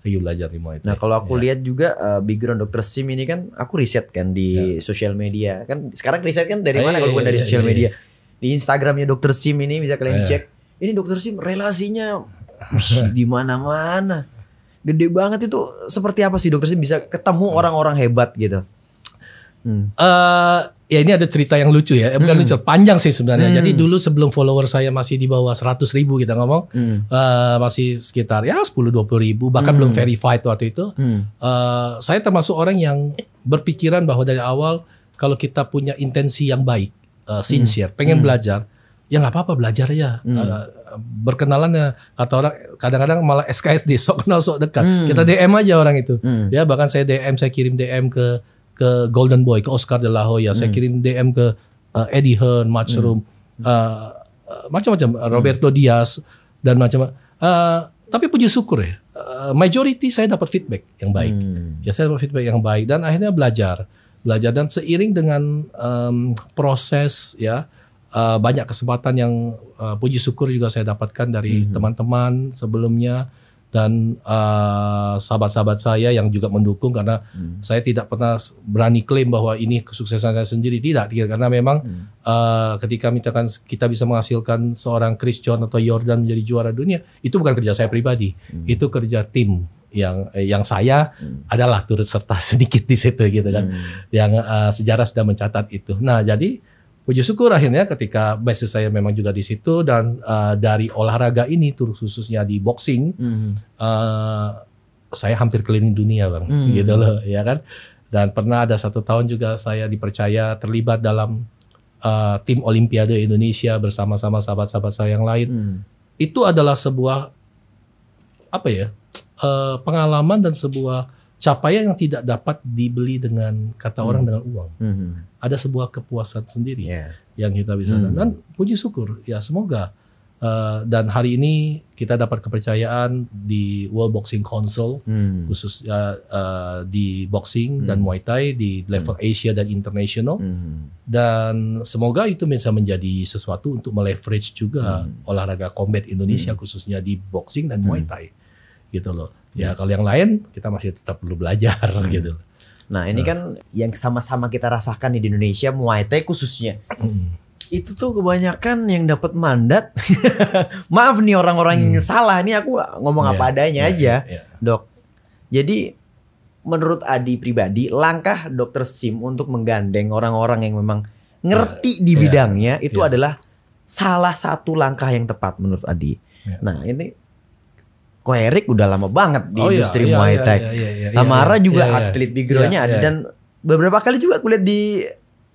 Lagi belajar di Muay Thai. Nah kalau aku Ya. lihat juga uh, background dokter Sim ini kan aku riset kan di sosial media kan sekarang riset kan dari Ah, mana iya, kalau bukan iya, dari iya, sosial media di Instagramnya dokter Sim ini bisa kalian Iya. cek ini dokter Sim relasinya di mana-mana gede banget itu seperti apa sih dokter Sim bisa ketemu orang-orang hebat gitu Hmm. Eh, ya ini ada cerita yang lucu ya, Eh, bukan lucu, panjang sih sebenarnya. Jadi dulu sebelum follower saya masih di bawah 100 ribu kita ngomong, Hmm. eh, masih sekitar ya 10-20 ribu, bahkan belum verified waktu itu. Hmm. Eh, saya termasuk orang yang berpikiran bahwa dari awal kalau kita punya intensi yang baik, eh, sincere, pengen belajar, ya nggak apa-apa belajar ya. Eh, berkenalan ya kata orang kadang-kadang malah SKSD sok kenal sok dekat. Kita DM aja orang itu. Hmm. Ya bahkan saya DM, saya kirim DM ke ke Golden Boy, ke Oscar de la Hoya, saya kirim DM ke eh, Eddie Hearn, Matchroom, eh, eh, macam-macam, Roberto Diaz dan macam. eh, tapi puji syukur ya, eh, majority saya dapat feedback yang baik. Ya saya dapat feedback yang baik dan akhirnya belajar, belajar dan seiring dengan em, proses ya eh, banyak kesempatan yang eh, puji syukur juga saya dapatkan dari teman-teman sebelumnya dan eh, sahabat-sahabat saya yang juga mendukung karena saya tidak pernah berani klaim bahwa ini kesuksesan saya sendiri. Tidak karena memang eh, ketika misalkan kita bisa menghasilkan seorang Chris John atau Jordan menjadi juara dunia itu bukan kerja saya pribadi. Itu kerja tim yang yang saya adalah turut serta sedikit di situ gitu kan. Yang eh, sejarah sudah mencatat itu. Nah jadi Puji syukur akhirnya ketika basis saya memang juga di situ dan uh, dari olahraga ini terus khususnya di boxing uh, saya hampir keliling dunia bang. Gitu loh ya kan? Dan pernah ada satu tahun juga saya dipercaya terlibat dalam uh, tim Olimpiade Indonesia bersama-sama sahabat-sahabat saya yang lain. Itu adalah sebuah apa ya uh, pengalaman dan sebuah capaian yang tidak dapat dibeli dengan kata orang dengan uang. Hmm. ada sebuah kepuasan sendiri Ya. yang kita bisa dan puji syukur ya semoga eh, dan hari ini kita dapat kepercayaan di World Boxing Council Hmm. khusus eh, di boxing dan Muay Thai di level Asia dan international Hmm. dan semoga itu bisa menjadi sesuatu untuk meleverage juga olahraga combat Indonesia khususnya di boxing dan Muay Thai gitu loh ya kalau yang lain kita masih tetap perlu belajar gitu Nah ini kan yang sama-sama kita rasakan di Indonesia Muay Thai khususnya itu tuh kebanyakan yang dapat mandat. Maaf nih orang-orang yang salah. Ini aku ngomong apa Iya, adanya iya, aja, iya. dok. Jadi menurut Adi pribadi, langkah Dokter Sim untuk menggandeng orang-orang yang memang ngerti di iya, bidangnya itu iya. adalah salah satu langkah yang tepat menurut Adi. Iya. Nah ini Ko Erik udah lama banget di Oh, iya, industri iya, Muay iya, Thai. iya, iya, iya, Tamara iya, juga iya, iya. atlet backgroundnya Iya, ada iya. dan beberapa kali juga aku lihat di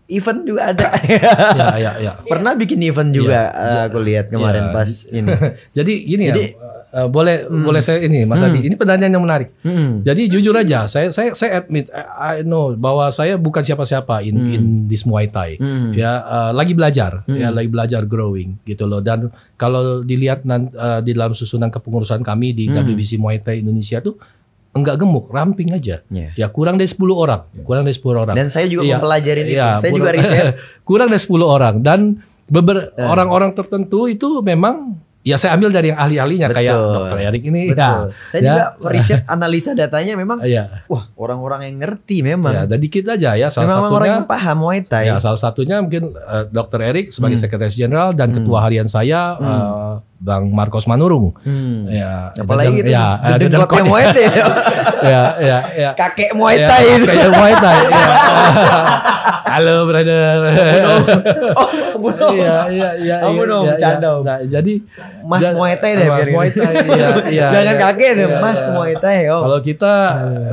event juga ada. ya ya ya Pernah bikin event juga Iya. eh, aku lihat kemarin Iya. pas ini. Jadi gini Jadi- ya, eh, boleh boleh saya ini Mas Adi. Ini pertanyaan yang menarik. Hmm. Jadi jujur aja, saya saya saya admit I, I know bahwa saya bukan siapa-siapa in in this Muay Thai. Hmm. Ya eh, lagi belajar, ya lagi belajar growing gitu loh. Dan kalau dilihat nan- eh, di dalam susunan kepengurusan kami di WBC Muay Thai Indonesia tuh enggak gemuk, ramping aja. Iya. Ya kurang dari 10 orang, kurang dari 10 orang. Dan saya juga Iya, mempelajarin itu. iya, Saya juga kurang- riset. kurang dari 10 orang dan beber orang-orang tertentu itu memang ya saya ambil dari yang ahli-ahlinya kayak dokter Erik ini Betul. ya. Saya ya, juga riset analisa datanya memang ya, wah orang-orang yang ngerti memang. ya, dan dikit aja ya salah memang orang satunya yang paham Muay Thai. ya salah satunya mungkin eh, dokter Erik sebagai Hmm. sekretaris jenderal dan ketua harian saya eh, Bang Marcos Manurung. Hmm. Ya, Apalagi itu ya, eh, dedeng Dedeng kotnya Kot- Muay Thai. ya, ya, ya. Kakek Muay Ya, Thai itu. Kayak Muay Thai. ya. Halo brother. Oh, Buno. Iya, iya, iya. Oh, Buno, bercanda, iya. Om. Nah, jadi Mas Muay Thai deh, Mas Muay. Thai. Iya, iya. Jangan iya. kakek deh, Iya, Mas iya. Muay Thai. Oh. Kalau kita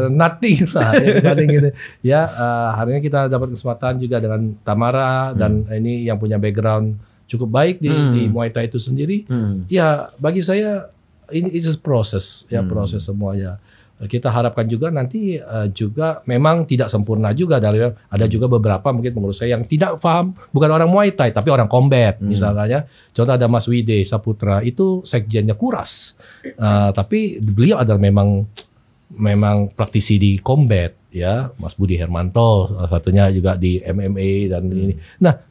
eh, nothing lah ya, dibanding gitu. Ya eh, hari ini kita dapat kesempatan juga dengan Tamara dan ini yang punya background cukup baik di, di Muay Thai itu sendiri. Ya bagi saya ini is proses ya proses semuanya. Kita harapkan juga nanti eh, juga memang tidak sempurna juga dari ada juga beberapa mungkin pengurus saya yang tidak paham bukan orang Muay Thai tapi orang combat misalnya. Contoh ada Mas Wide Saputra itu sekjennya kuras. Eh, tapi beliau adalah memang memang praktisi di combat ya. Mas Budi Hermanto salah satunya juga di MMA dan ini. Nah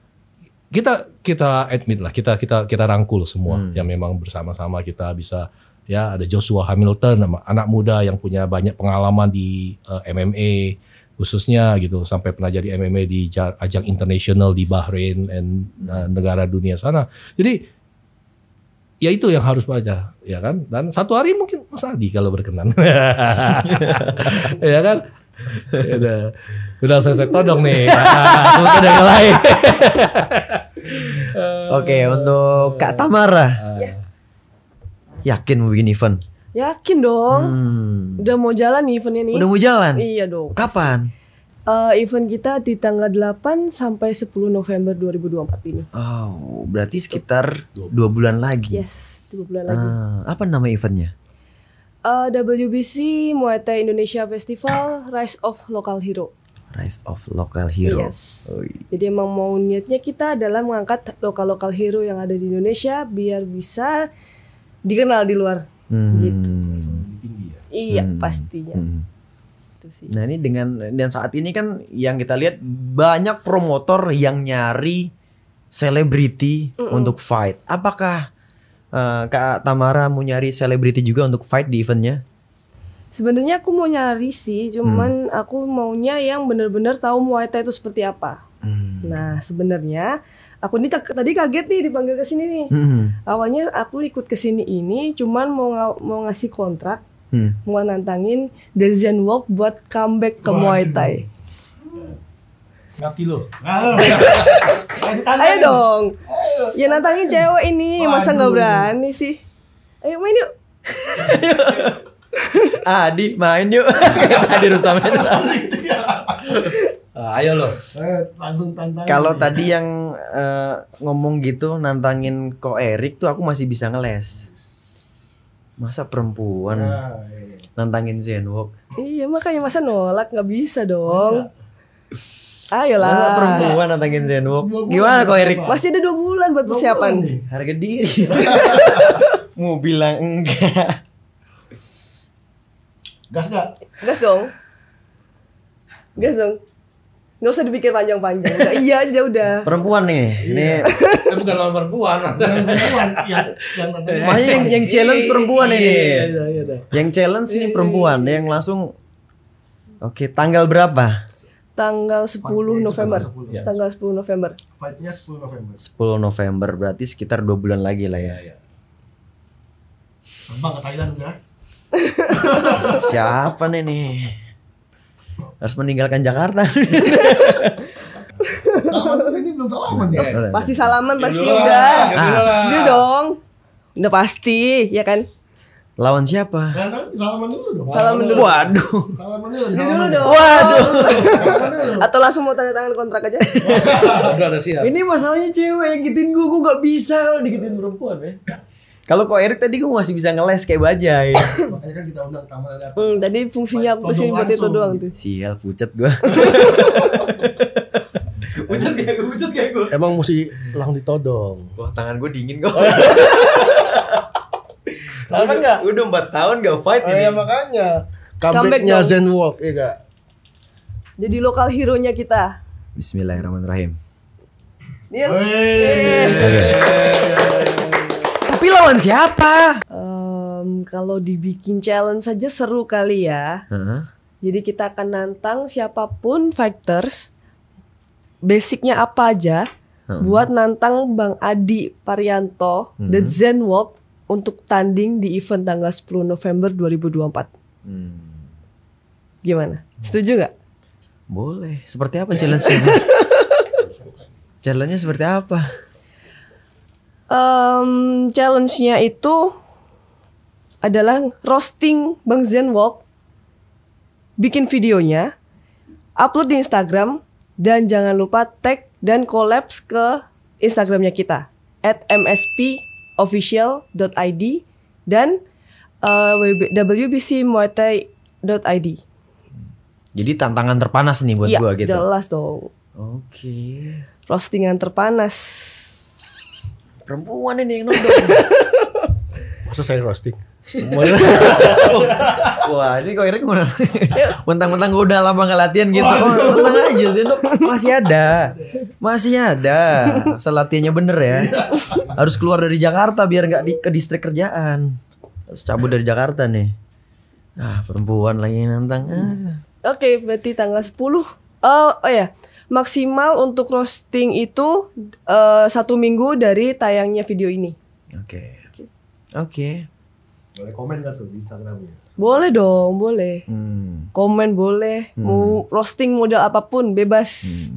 kita kita admit lah kita kita kita rangkul semua yang memang bersama-sama kita bisa ya ada Joshua Hamilton nama- anak muda yang punya banyak pengalaman di eh, MMA khususnya gitu sampai pernah jadi MMA di ajang internasional di Bahrain dan eh, negara dunia sana. Jadi ya itu yang harus baca ya kan? Dan satu hari mungkin Mas Adi kalau berkenan. Ya kan? Udah udah selesai todong nih. Ada yang lain Oke, untuk Kak Tamara. Ya. Yakin mau bikin event? Yakin dong. Hmm. Udah mau jalan nih eventnya nih. Udah mau jalan? Iya dong. Kapan? Eh, event kita di tanggal 8 sampai 10 November 2024 ini. Oh, berarti sekitar dua bulan lagi. Yes, dua bulan lagi. Ah, apa nama eventnya? Eh, WBC Muay Thai Indonesia Festival Rise of Local Hero. Rise of Local Hero. Yes. Iya. Jadi emang mau niatnya kita adalah mengangkat lokal-lokal hero yang ada di Indonesia biar bisa dikenal di luar. Hmm. Gitu. Iya, pastinya. Hmm. Itu sih. Nah ini dengan dan saat ini kan yang kita lihat banyak promotor yang nyari selebriti untuk fight. Apakah eh, Kak Tamara mau nyari selebriti juga untuk fight di eventnya? Sebenarnya aku mau nyari sih, cuman Hmm. aku maunya yang benar-benar tahu Muay Thai itu seperti apa. Hmm. Nah, sebenarnya aku tak- tadi kaget nih dipanggil ke sini nih. Hmm. Awalnya aku ikut ke sini ini cuman mau nga- mau ngasih kontrak, Hmm. mau nantangin The Zen Walk buat comeback ke Muay Thai. mati lo Ayo dong. Ya nantangin cewek ini, masa nggak berani sih? Ayo main yuk. Adi main yuk. Tadi Rustam itu. Ah, ayo lo Saya langsung tantang. Kalau tadi yang eh, ngomong gitu nantangin Ko Erik tuh aku masih bisa ngeles. Masa perempuan Nah, iya. nantangin Zenwalk? Iya makanya masa nolak nggak bisa dong. Masa Ayolah. perempuan nantangin Zenwalk? Gimana Ko Erik? Masih ada dua bulan buat persiapan. Harga diri. Mau bilang enggak. Gas gak? Gas dong. Gas dong. Nggak usah dipikir panjang-panjang. Udah, iya aja udah. Perempuan nih. Ini eh, bukan lawan perempuan Perempuan yang yang makanya yang, yang challenge perempuan ini. Iya, iya, iya. Yang challenge ini perempuan yang langsung Oke, tanggal berapa? Tanggal 10 November. Ya. Tanggal 10 November. Fightnya 10 November. 10 November berarti sekitar dua bulan lagi lah ya. Terbang ke Thailand udah. Siapa nih nih? Harus meninggalkan Jakarta. Salaman dulu, ini belum salaman ya. Pasti salaman pasti lah, udah. ya dulu lah. Dia dong. Udah pasti, ya kan? Lawan siapa? Salaman dulu dong. Salaman dulu. Waduh. Salaman dulu. Dia salaman dulu dulu. dong. Waduh. Atau langsung mau tanda tangan kontrak aja. udah ada siap Ini masalahnya cewek yang gituin gue, gue gak bisa kalau digituin perempuan ya. Kalau kok Erik tadi gue masih bisa ngeles kayak bajai. Makanya kan kita undang Tamara datang. Hmm, tadi fungsinya aku ke sini buat itu Langsung. doang tuh. Sial pucet gue. pucet kayak gue, pucet kayak gue. Emang mesti lang ditodong. Wah tangan gue dingin kok. Tahu kan nggak? Udah 4 tahun gak fight Oh, ini. ya makanya. Comeback Comebacknya dong. Zen Walk, ya gak? Jadi lokal hero-nya kita. Bismillahirrahmanirrahim. Tapi lawan siapa? Em, kalau dibikin challenge saja seru kali ya. Heeh. Jadi kita akan nantang siapa pun fighters. Basicnya apa aja? Buat nantang Bang Adi Parianto, The Zen Walk untuk tanding di event tanggal 10 November 2024. Gimana? Setuju nggak? Boleh. Seperti apa challenge-nya? challenge-nya seperti apa? Em, challenge-nya itu adalah roasting Bang Zenwalk, bikin videonya, upload di Instagram, dan jangan lupa tag dan collabs ke Instagramnya kita at mspofficial.id dan uh, wbcmuaythai.id. Jadi tantangan terpanas nih buat Iya, gua gitu. jelas dong. Oke. Roastingan terpanas. Perempuan ini yang nonton. Masa saya roasting? Wah, ini kok Erik mau mentang-mentang gue udah lama nggak latihan gitu. Oh, tenang aja sih, Dok. masih ada, masih ada. Asal latihannya bener ya. Harus keluar dari Jakarta biar nggak di, ke distrik kerjaan. Harus cabut dari Jakarta nih. Ah, perempuan lagi nantang. Ah. Oke, berarti tanggal 10. Oh, oh ya. Maksimal untuk roasting itu eh, satu minggu dari tayangnya video ini. Oke, oke. Boleh komen gak tuh di Instagramnya? Boleh dong, boleh. Hmm. Komen boleh. Mau roasting model apa pun bebas.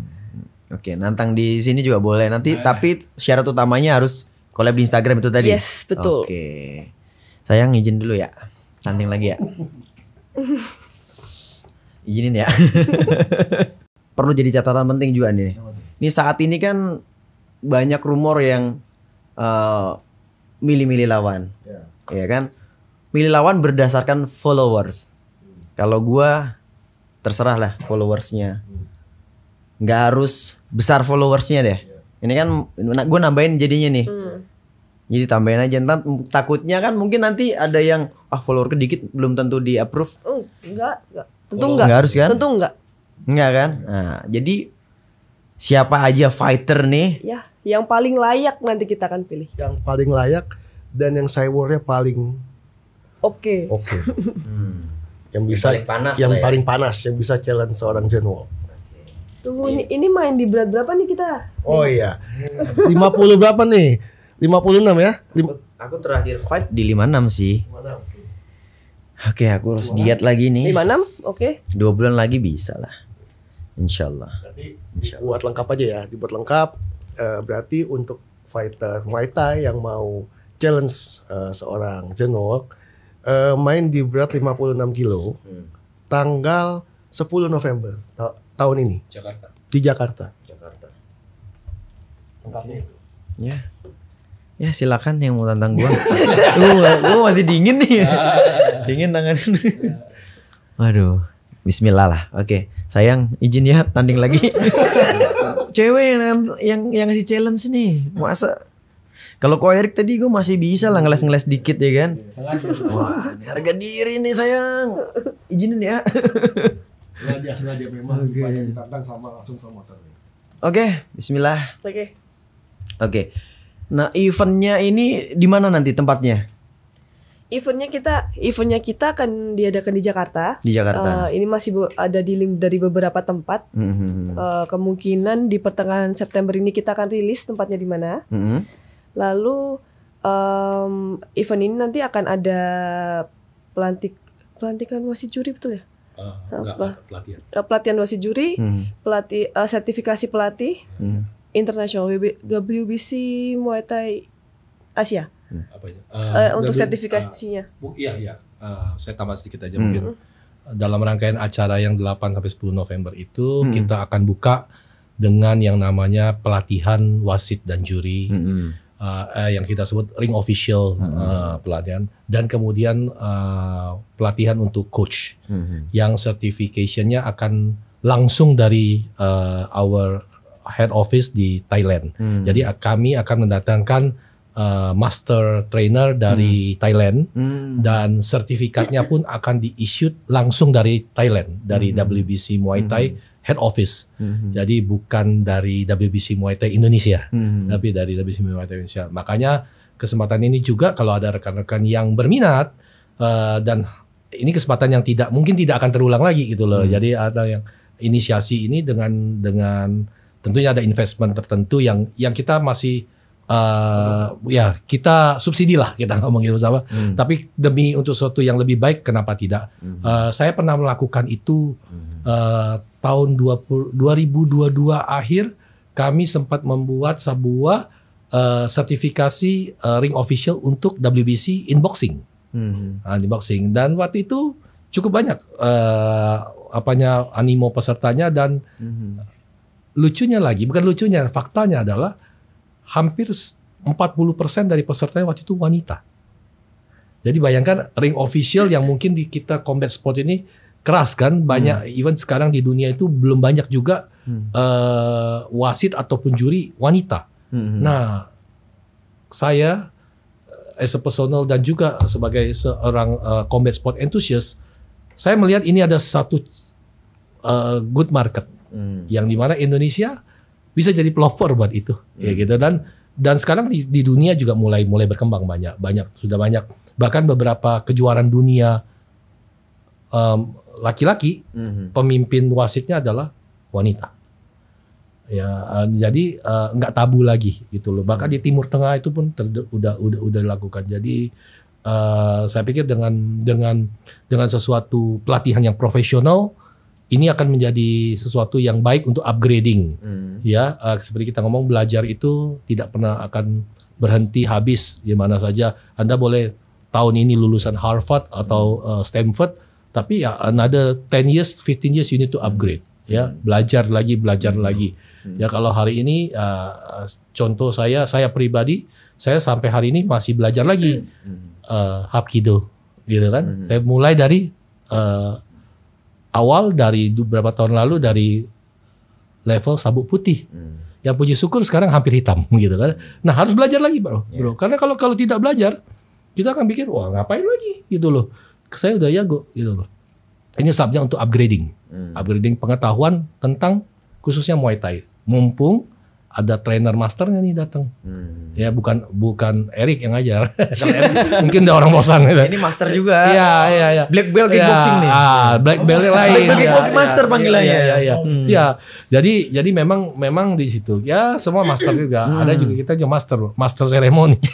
Oke, nantang di sini juga boleh. Nanti tapi syarat utamanya harus collab di Instagram itu tadi. Yes, betul. Oke. Sayang izin dulu ya. Tanding lagi ya. Izinin ya. Perlu jadi catatan penting juga nih. Ini saat ini kan banyak rumor yang eh, milih-milih lawan. Ya. Ya kan? Milih lawan berdasarkan followers. Kalau gua terserah lah followersnya. Nggak harus besar followersnya deh. Ini kan gue nambahin jadinya nih. Jadi tambahin aja ntar takutnya kan mungkin nanti ada yang ah follower dikit belum tentu di approve. Oh, enggak, enggak. Tentu enggak. enggak harus kan? Tentu enggak. Enggak kan? Nah, jadi siapa aja fighter nih Ya, yang paling layak nanti kita akan pilih. Yang paling layak dan yang cyborgnya paling Oke. oke. Yang bisa paling panas yang ya. paling panas yang bisa challenge seorang Zenwalk. Tunggu ini ini main di berat berapa nih kita? Oh iya. 50 berapa nih? 56 ya? Lim- Aku terakhir fight di 56 sih. Oke, aku harus diet lagi nih. 56? Oke. Dua bulan lagi bisa lah. Insya Allah. Berarti buat lengkap aja ya, dibuat lengkap. Eh, berarti untuk fighter Muay Thai yang mau challenge eh, seorang Zenwalk eh, main di berat 56 kilo tanggal 10 November ta- tahun ini Jakarta. di Jakarta. Jakarta. Lengkapnya itu. Ya. Ya silakan yang mau tantang gua. gua, gua masih dingin nih. dingin tangan. Waduh. Bismillah lah. Oke. Sayang izin ya tanding lagi. Cewek yang yang yang ngasih challenge nih. Masa kalau kau Erik tadi gue masih bisa lah ngeles-ngeles dikit ya kan. Wah, ini harga diri nih sayang. Izinin ya. Sengaja sengaja memang banyak ditantang sama langsung promotor. Oke, bismillah. Oke. Oke. Nah, eventnya ini di mana nanti tempatnya? Eventnya kita, eventnya kita akan diadakan di Jakarta. Di Jakarta. Eh, ini masih be- ada di link dari beberapa tempat. Mhm. Eh, kemungkinan di pertengahan September ini kita akan rilis tempatnya di mana. Mhm. Lalu em, event ini nanti akan ada pelantik pelantikan wasit juri betul ya? Enggak, Apa? pelatihan. Eh, Pelatihan wasit juri, Hmm. pelatih eh, sertifikasi pelatih Hmm. internasional WB WBC Muay Thai Asia Apa? Eh, untuk sertifikasinya. eh, bu- iya, iya. Eh, saya tambah sedikit aja mungkin. Dalam rangkaian acara yang 8 sampai 10 November itu kita akan buka dengan yang namanya pelatihan wasit dan juri. Mhm. uh, eh, yang kita sebut ring official uh, pelatihan dan kemudian uh, pelatihan untuk coach Mhm. yang certificationnya akan langsung dari uh, our head office di Thailand. Jadi uh, kami akan mendatangkan uh, master trainer dari Thailand Hmm. dan sertifikatnya pun akan di-issued langsung dari Thailand dari WBC Muay Thai head office. Jadi bukan dari WBC Muay Thai Indonesia, tapi dari WBC Muay Thai Indonesia. Makanya kesempatan ini juga kalau ada rekan-rekan yang berminat eh, dan ini kesempatan yang tidak mungkin tidak akan terulang lagi gitu loh. Jadi ada yang inisiasi ini dengan dengan tentunya ada investment tertentu yang yang kita masih eh, ya kita subsidi lah kita ngomong gitu sama. Tapi demi untuk sesuatu yang lebih baik, kenapa tidak? Eh, saya pernah melakukan itu eh, tahun 20, 2022 akhir. Kami sempat membuat sebuah eh, sertifikasi eh, ring official untuk WBC inboxing. Hmm. Ah, di boxing dan waktu itu cukup banyak eh, apanya animo pesertanya dan lucunya lagi bukan lucunya faktanya adalah hampir s- 40% dari pesertanya waktu itu wanita. Jadi bayangkan ring official yang mungkin di kita combat sport ini keras kan banyak even sekarang di dunia itu belum banyak juga eh, wasit ataupun juri wanita. Hmm. Nah, saya eh, as a personal dan juga sebagai seorang eh, combat sport enthusiast, saya melihat ini ada satu eh, good market Hmm. yang di mana Indonesia bisa jadi pelopor buat itu, ya gitu dan dan sekarang di, di dunia juga mulai mulai berkembang banyak banyak sudah banyak bahkan beberapa kejuaraan dunia laki-laki Hmm. pemimpin wasitnya adalah wanita. Ya, eh, jadi eh, nggak tabu lagi gitu loh. Bahkan di Timur Tengah itu pun terde- udah udah udah dilakukan. Jadi eh, saya pikir dengan dengan dengan sesuatu pelatihan yang profesional ini akan menjadi sesuatu yang baik untuk upgrading. Hmm. Ya, eh, seperti kita ngomong belajar itu tidak pernah akan berhenti habis di mana saja. Anda boleh tahun ini lulusan Harvard atau eh, Stanford, tapi ya another 10 years, 15 years you need to upgrade. Ya, belajar lagi, belajar lagi. Ya kalau hari ini eh, contoh saya, saya pribadi, saya sampai hari ini masih belajar lagi eh, Hapkido, gitu kan. Saya mulai dari eh, awal dari beberapa tahun lalu dari level sabuk putih. Yang puji syukur sekarang hampir hitam gitu kan. Nah, harus belajar lagi, Bro. Bro. Karena kalau kalau tidak belajar, kita akan pikir, "Wah, ngapain lagi?" gitu loh. Saya udah jago gitu loh. Ini saatnya untuk upgrading. Upgrading pengetahuan tentang khususnya Muay Thai. Mumpung ada trainer masternya nih datang. Hmm. Ya bukan bukan Erik yang ngajar. Mungkin udah orang bosan gitu. Ini master juga. Iya, iya, iya. Black belt kickboxing Ya, nih. Ah, black belt lain. Black belt Ya, master ya, panggilannya. Ya, ya, ya. Hmm. Ya, jadi jadi memang memang di situ. Ya, semua master juga. Hmm. Ada juga kita juga master, master seremoni.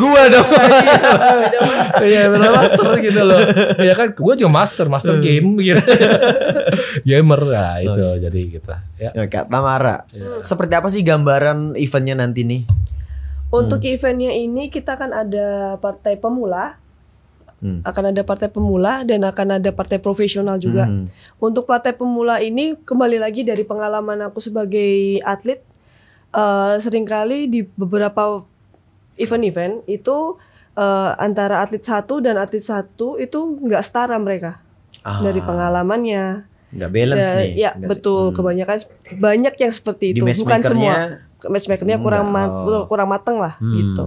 Gua dong. Iya, benar master gitu loh. Ya kan, gua juga master, master Hmm. game gitu. Gamer nah, itu jadi gitu. Ya. Ya, Kak Tamara, seperti apa sih gambaran eventnya nanti nih? Untuk eventnya ini kita akan ada partai pemula, Hmm. akan ada partai pemula dan akan ada partai profesional juga. Hmm. Untuk partai pemula ini kembali lagi dari pengalaman aku sebagai atlet, eh, sering kali di beberapa event-event itu eh, antara atlet satu dan atlet satu itu nggak setara mereka Ah. dari pengalamannya. Nggak balance Ya, nih. ya, Nggak- betul. Kebanyakan banyak yang seperti Di itu. Bukan semua. Matchmakernya kurang enggak, ma- oh. kurang mateng lah Hmm. gitu.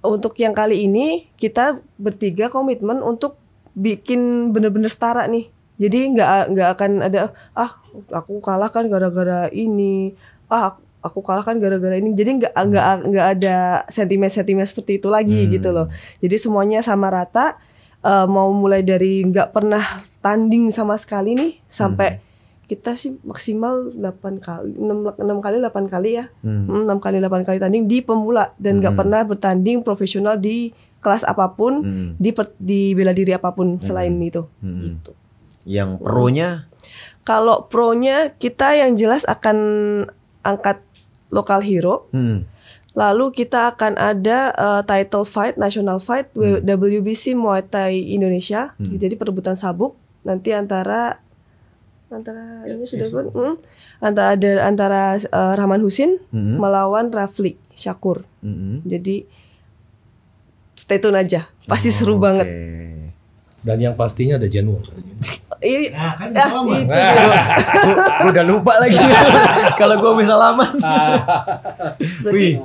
Untuk yang kali ini kita bertiga komitmen untuk bikin bener-bener setara nih. Jadi nggak nggak akan ada ah aku kalah kan gara-gara ini. Ah aku kalah kan gara-gara ini. Jadi nggak nggak nggak ada sentimen-sentimen seperti itu lagi Hmm. gitu loh. Jadi semuanya sama rata. Eh, mau mulai dari nggak pernah tanding sama sekali nih sampai kita sih maksimal 8 kali 6, 6 kali 8 kali ya. Hmm. Hmm, 6 kali 8 kali tanding di pemula dan nggak pernah bertanding profesional di kelas apa pun Hmm. di per- di bela diri apa pun selain itu. Hmm. Gitu. Yang pro-nya Kalau pro-nya kita yang jelas akan angkat lokal hero. hmm. Lalu kita akan ada uh, title fight, national fight Hmm. WBC Muay Thai Indonesia. Jadi perebutan sabuk nanti antara antara ini sudah pun hmm, antara ada antara uh, Rahman Husin Hmm. melawan Rafli Syakur. Hmm. Jadi stay tune aja. Pasti seru Oke. banget. Dan yang pastinya ada Jenwo. Iya. Nah, kan Ah, sama. itu Gua udah lupa lagi. Kalau gua bisa lama. Wih,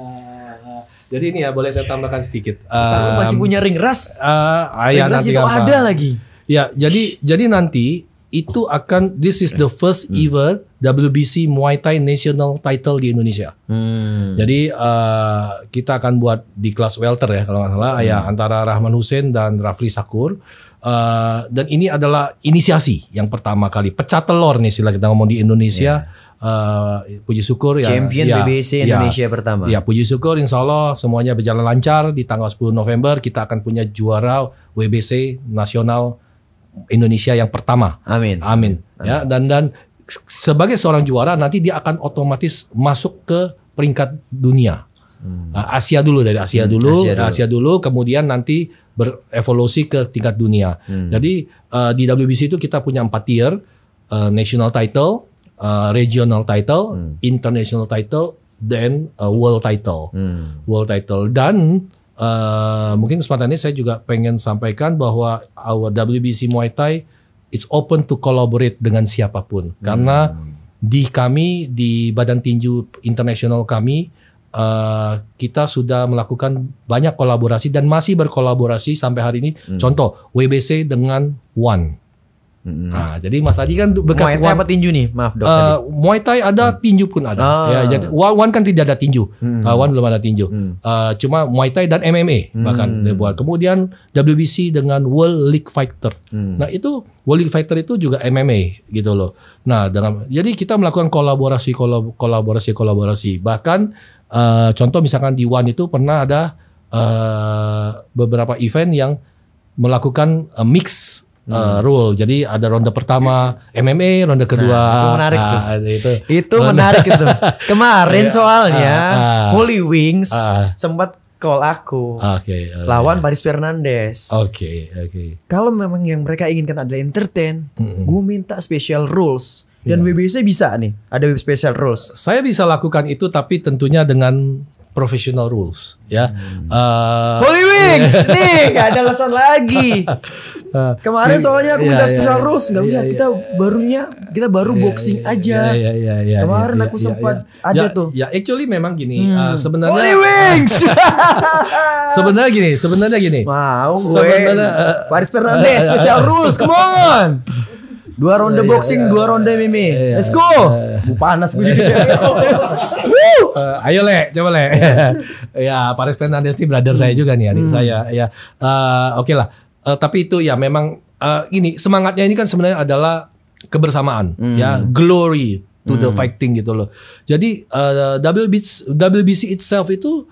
Jadi ini ya boleh saya tambahkan sedikit. Masih Um, punya ring ras. eh, ah, Ring ya, ras nanti itu gampang. ada lagi. Ya, jadi jadi nanti itu akan this is the first ever WBC Muay Thai national title di Indonesia. Hmm. Jadi eh, kita akan buat di kelas welter ya kalau nggak salah. Ya antara Rahman Hussein dan Rafli Sakur. Eh, dan ini adalah inisiasi yang pertama kali. Pecah telur nih sila kita ngomong di Indonesia. Eh, puji syukur ya. Champion ya, BBC ya, Indonesia pertama. Ya puji syukur insya Allah semuanya berjalan lancar. Di tanggal 10 November kita akan punya juara WBC nasional Indonesia yang pertama. Amin. Amin. Ya dan dan sebagai seorang juara nanti dia akan otomatis masuk ke peringkat dunia. Uh, Asia dulu dari Asia dulu, Hmm. Asia Asia dulu. dulu. kemudian nanti berevolusi ke tingkat dunia. Hmm. Jadi uh, di WBC itu kita punya empat tier, uh, national title, uh, regional title, Hmm. international title, dan uh, world title. Hmm. World title dan uh, mungkin kesempatan ini saya juga pengen sampaikan bahwa our WBC Muay Thai it's open to collaborate dengan siapa pun karena di kami di Badan Tinju Internasional kami uh, kita sudah melakukan banyak kolaborasi dan masih berkolaborasi sampai hari ini. Contoh WBC dengan One. Nah, jadi Mas Adi kan bekas Muay Thai One. apa tinju nih? Maaf dok. Uh, tadi. Muay Thai ada, tinju pun ada. Ah. Ya, jadi One One kan tidak ada tinju. Uh, One belum ada tinju. Uh, cuma Muay Thai dan MMA bahkan dia buat. Kemudian WBC dengan World League Fighter. Nah itu World League Fighter itu juga MMA gitu loh. Nah dalam jadi kita melakukan kolaborasi kolab- kolaborasi kolaborasi. Bahkan uh, contoh misalkan di One itu pernah ada uh, beberapa event yang melakukan uh, mix uh, rule. Jadi ada ronde pertama MMA, ronde kedua Hmm. Nah, itu menarik tuh. ah, itu. Itu menarik itu. Kemarin Iya. soalnya Ah, ah. Holy Wings Ah, sempat call aku Oke. oke. lawan Paris Fernandes. Oke, oke. Kalau memang yang mereka inginkan adalah entertain, gue minta special rules. Dan Iya. WBC bisa nih, ada special rules. Saya bisa lakukan itu tapi tentunya dengan professional rules ya. Hmm. Eh, Holy Wings, nih gak ada alasan lagi. Kemarin soalnya aku Iya, minta iya, special iya. rules, nggak Iya, bisa. iya. Kita barunya, kita baru boxing aja. Ya, ya, ya, ya, Kemarin ya, aku ya, sempat ya. ada Ya, tuh. Ya, actually memang gini. eh, sebenarnya Holy Wings. sebenarnya gini, sebenarnya gini. Mau gue. Sebenarnya, eh, Paris Fernandes, special rules, come on. Dua ronde Iya, boxing, iya. dua ronde. Iya, Let's go. Bu panas gue jadi. Eh, ayo le, coba le. ya Paris Fernandes ini brother saya juga nih adik saya. Ya, Eh, oke lah. Eh, tapi itu ya memang ini semangatnya ini kan sebenarnya adalah kebersamaan, ya glory to the fighting gitu loh. Jadi eh, WBC, WBC itself itu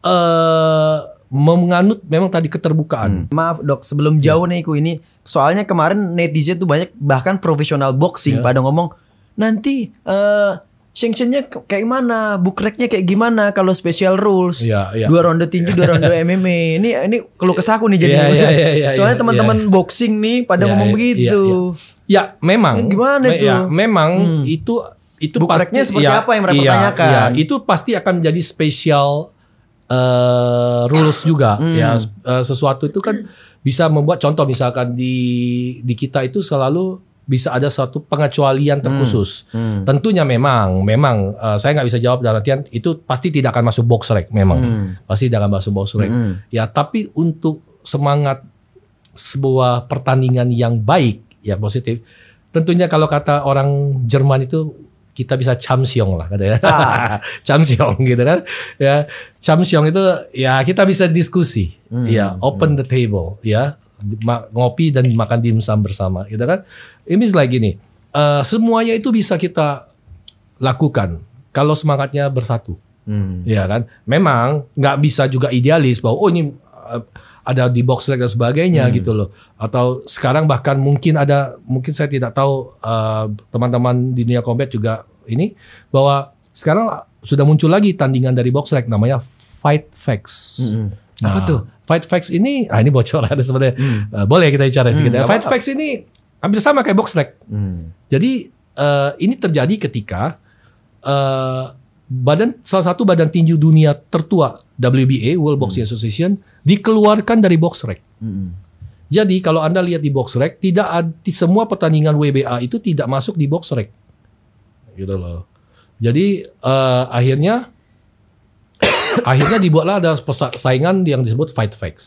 eh menganut memang tadi keterbukaan. Maaf dok, sebelum jauh nih ku ini, soalnya kemarin netizen tuh banyak bahkan profesional Iya. boxing pada ngomong nanti eh sanctionnya kayak mana, bukreknya kayak gimana kalau special rules, Iya, iya. dua ronde tinju, dua ronde MMA. Ini ini keluh kesaku nih jadi. Iya, iya, iya, iya, soalnya iya, teman-teman boxing nih pada Ya, ngomong ya, begitu. Ya, memang. Ini gimana Me- tuh? Ya, memang itu itu Bukreknya seperti apa yang mereka iya, pertanyakan? iya, itu pasti akan menjadi spesial eh, rules juga Hmm. ya eh, sesuatu itu kan bisa membuat contoh misalkan di di kita itu selalu bisa ada suatu pengecualian terkhusus. Hmm. Tentunya memang, memang eh, saya nggak bisa jawab dalam artian itu pasti tidak akan masuk box rec, memang pasti tidak akan masuk box rec. Hmm. Ya, tapi untuk semangat sebuah pertandingan yang baik, ya positif. Tentunya kalau kata orang Jerman itu kita bisa chamsiong lah katanya. chamsiong gitu kan. Ya, chamsiong itu ya kita bisa diskusi. Ya, open the table ya. Ngopi dan makan dimsum bersama gitu kan. Ini like gini. eh, semuanya itu bisa kita lakukan kalau semangatnya bersatu. Hmm. Ya kan, memang nggak bisa juga idealis bahwa oh ini uh, ada di box rec dan sebagainya gitu loh. Atau sekarang bahkan mungkin ada, mungkin saya tidak tahu uh, teman-teman di dunia combat juga ini bahwa sekarang sudah muncul lagi tandingan dari box rec namanya Fight Facts. Apa tuh? Fight Facts ini, ah ini bocoran sebenarnya. Uh, boleh kita bicara sedikit. ya. Fight Facts ini hampir sama kayak box. Hmm. Jadi eh, ini terjadi ketika eh, badan salah satu badan tinju dunia tertua WBA World Boxing Association dikeluarkan dari box rec. Hmm. Jadi kalau anda lihat di box rec tidak ad- di semua pertandingan WBA itu tidak masuk di box rec. Gitu loh. Jadi eh, akhirnya akhirnya dibuatlah ada pesa- saingan yang disebut Fight Facts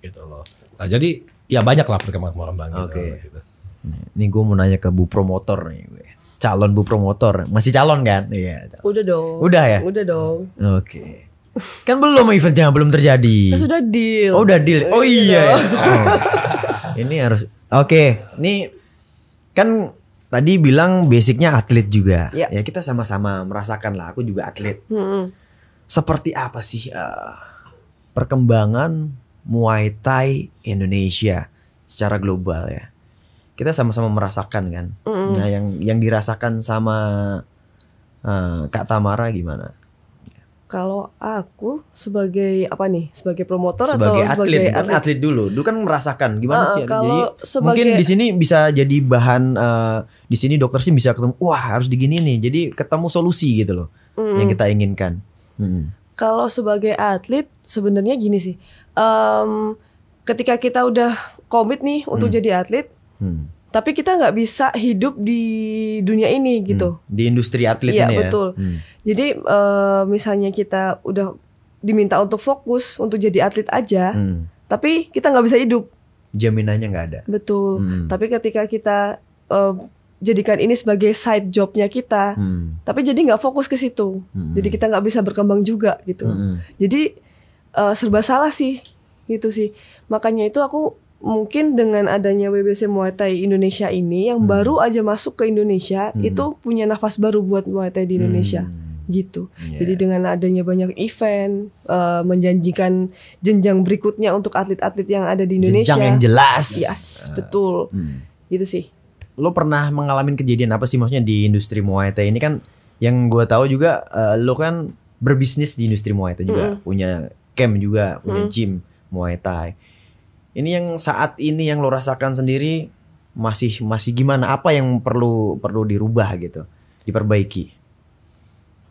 gitu loh. Nah, jadi ya banyak lah perkembangan gitu. Oke. gitu. Ini gue mau nanya ke Bu Promotor nih gue. Calon Bu Promotor. Masih calon kan? Iya. calon. Udah dong. Udah ya? Udah dong. Oke. Kan belum eventnya belum terjadi. Kan sudah deal. Oh udah deal. Oh iya. Oh. Ini harus. Oke. Ini kan tadi bilang basicnya atlet juga. Ya. Ya kita sama-sama merasakan lah. Aku juga atlet. Mm-mm. Seperti apa sih eh, perkembangan Muay Thai Indonesia secara global ya? Kita sama-sama merasakan kan. Nah yang yang dirasakan sama eh, Kak Tamara gimana? Kalau aku sebagai apa nih? Sebagai promotor sebagai atau atlet, sebagai kan atlet dulu. Dulu kan merasakan gimana Uh, sih? kalau Jadi sebagai- mungkin di sini bisa jadi bahan eh, di sini dokter sih bisa ketemu. Wah harus digini nih. Jadi ketemu solusi gitu loh yang kita inginkan. Hmm. Kalau sebagai atlet sebenarnya gini sih. Em, ketika kita udah komit nih untuk jadi atlet, Hmm. Tapi kita nggak bisa hidup di dunia ini gitu. Di industri atlet Iya ini ya. betul. Hmm. Jadi eh, misalnya kita udah diminta untuk fokus untuk jadi atlet aja, Hmm. tapi kita nggak bisa hidup. Jaminannya nggak ada. Betul. Hmm. Tapi ketika kita eh, jadikan ini sebagai side jobnya kita, Hmm. tapi jadi nggak fokus ke situ. Jadi kita nggak bisa berkembang juga gitu. Hmm. Jadi eh, serba salah sih gitu sih. Makanya itu aku mungkin dengan adanya WBC Muay Thai Indonesia ini yang baru aja masuk ke Indonesia itu punya nafas baru buat Muay Thai di Indonesia gitu. Iya. Jadi dengan adanya banyak event eh, menjanjikan jenjang berikutnya untuk atlet-atlet yang ada di Indonesia. Jenjang yang jelas. Yes, betul. Hmm. Gitu sih. Lo pernah mengalami kejadian apa sih maksudnya di industri Muay Thai ini kan yang gue tahu juga eh, lo kan berbisnis di industri Muay Thai juga, punya camp juga, punya gym Muay Thai. Ini yang saat ini yang lo rasakan sendiri masih masih gimana? Apa yang perlu perlu dirubah gitu, diperbaiki?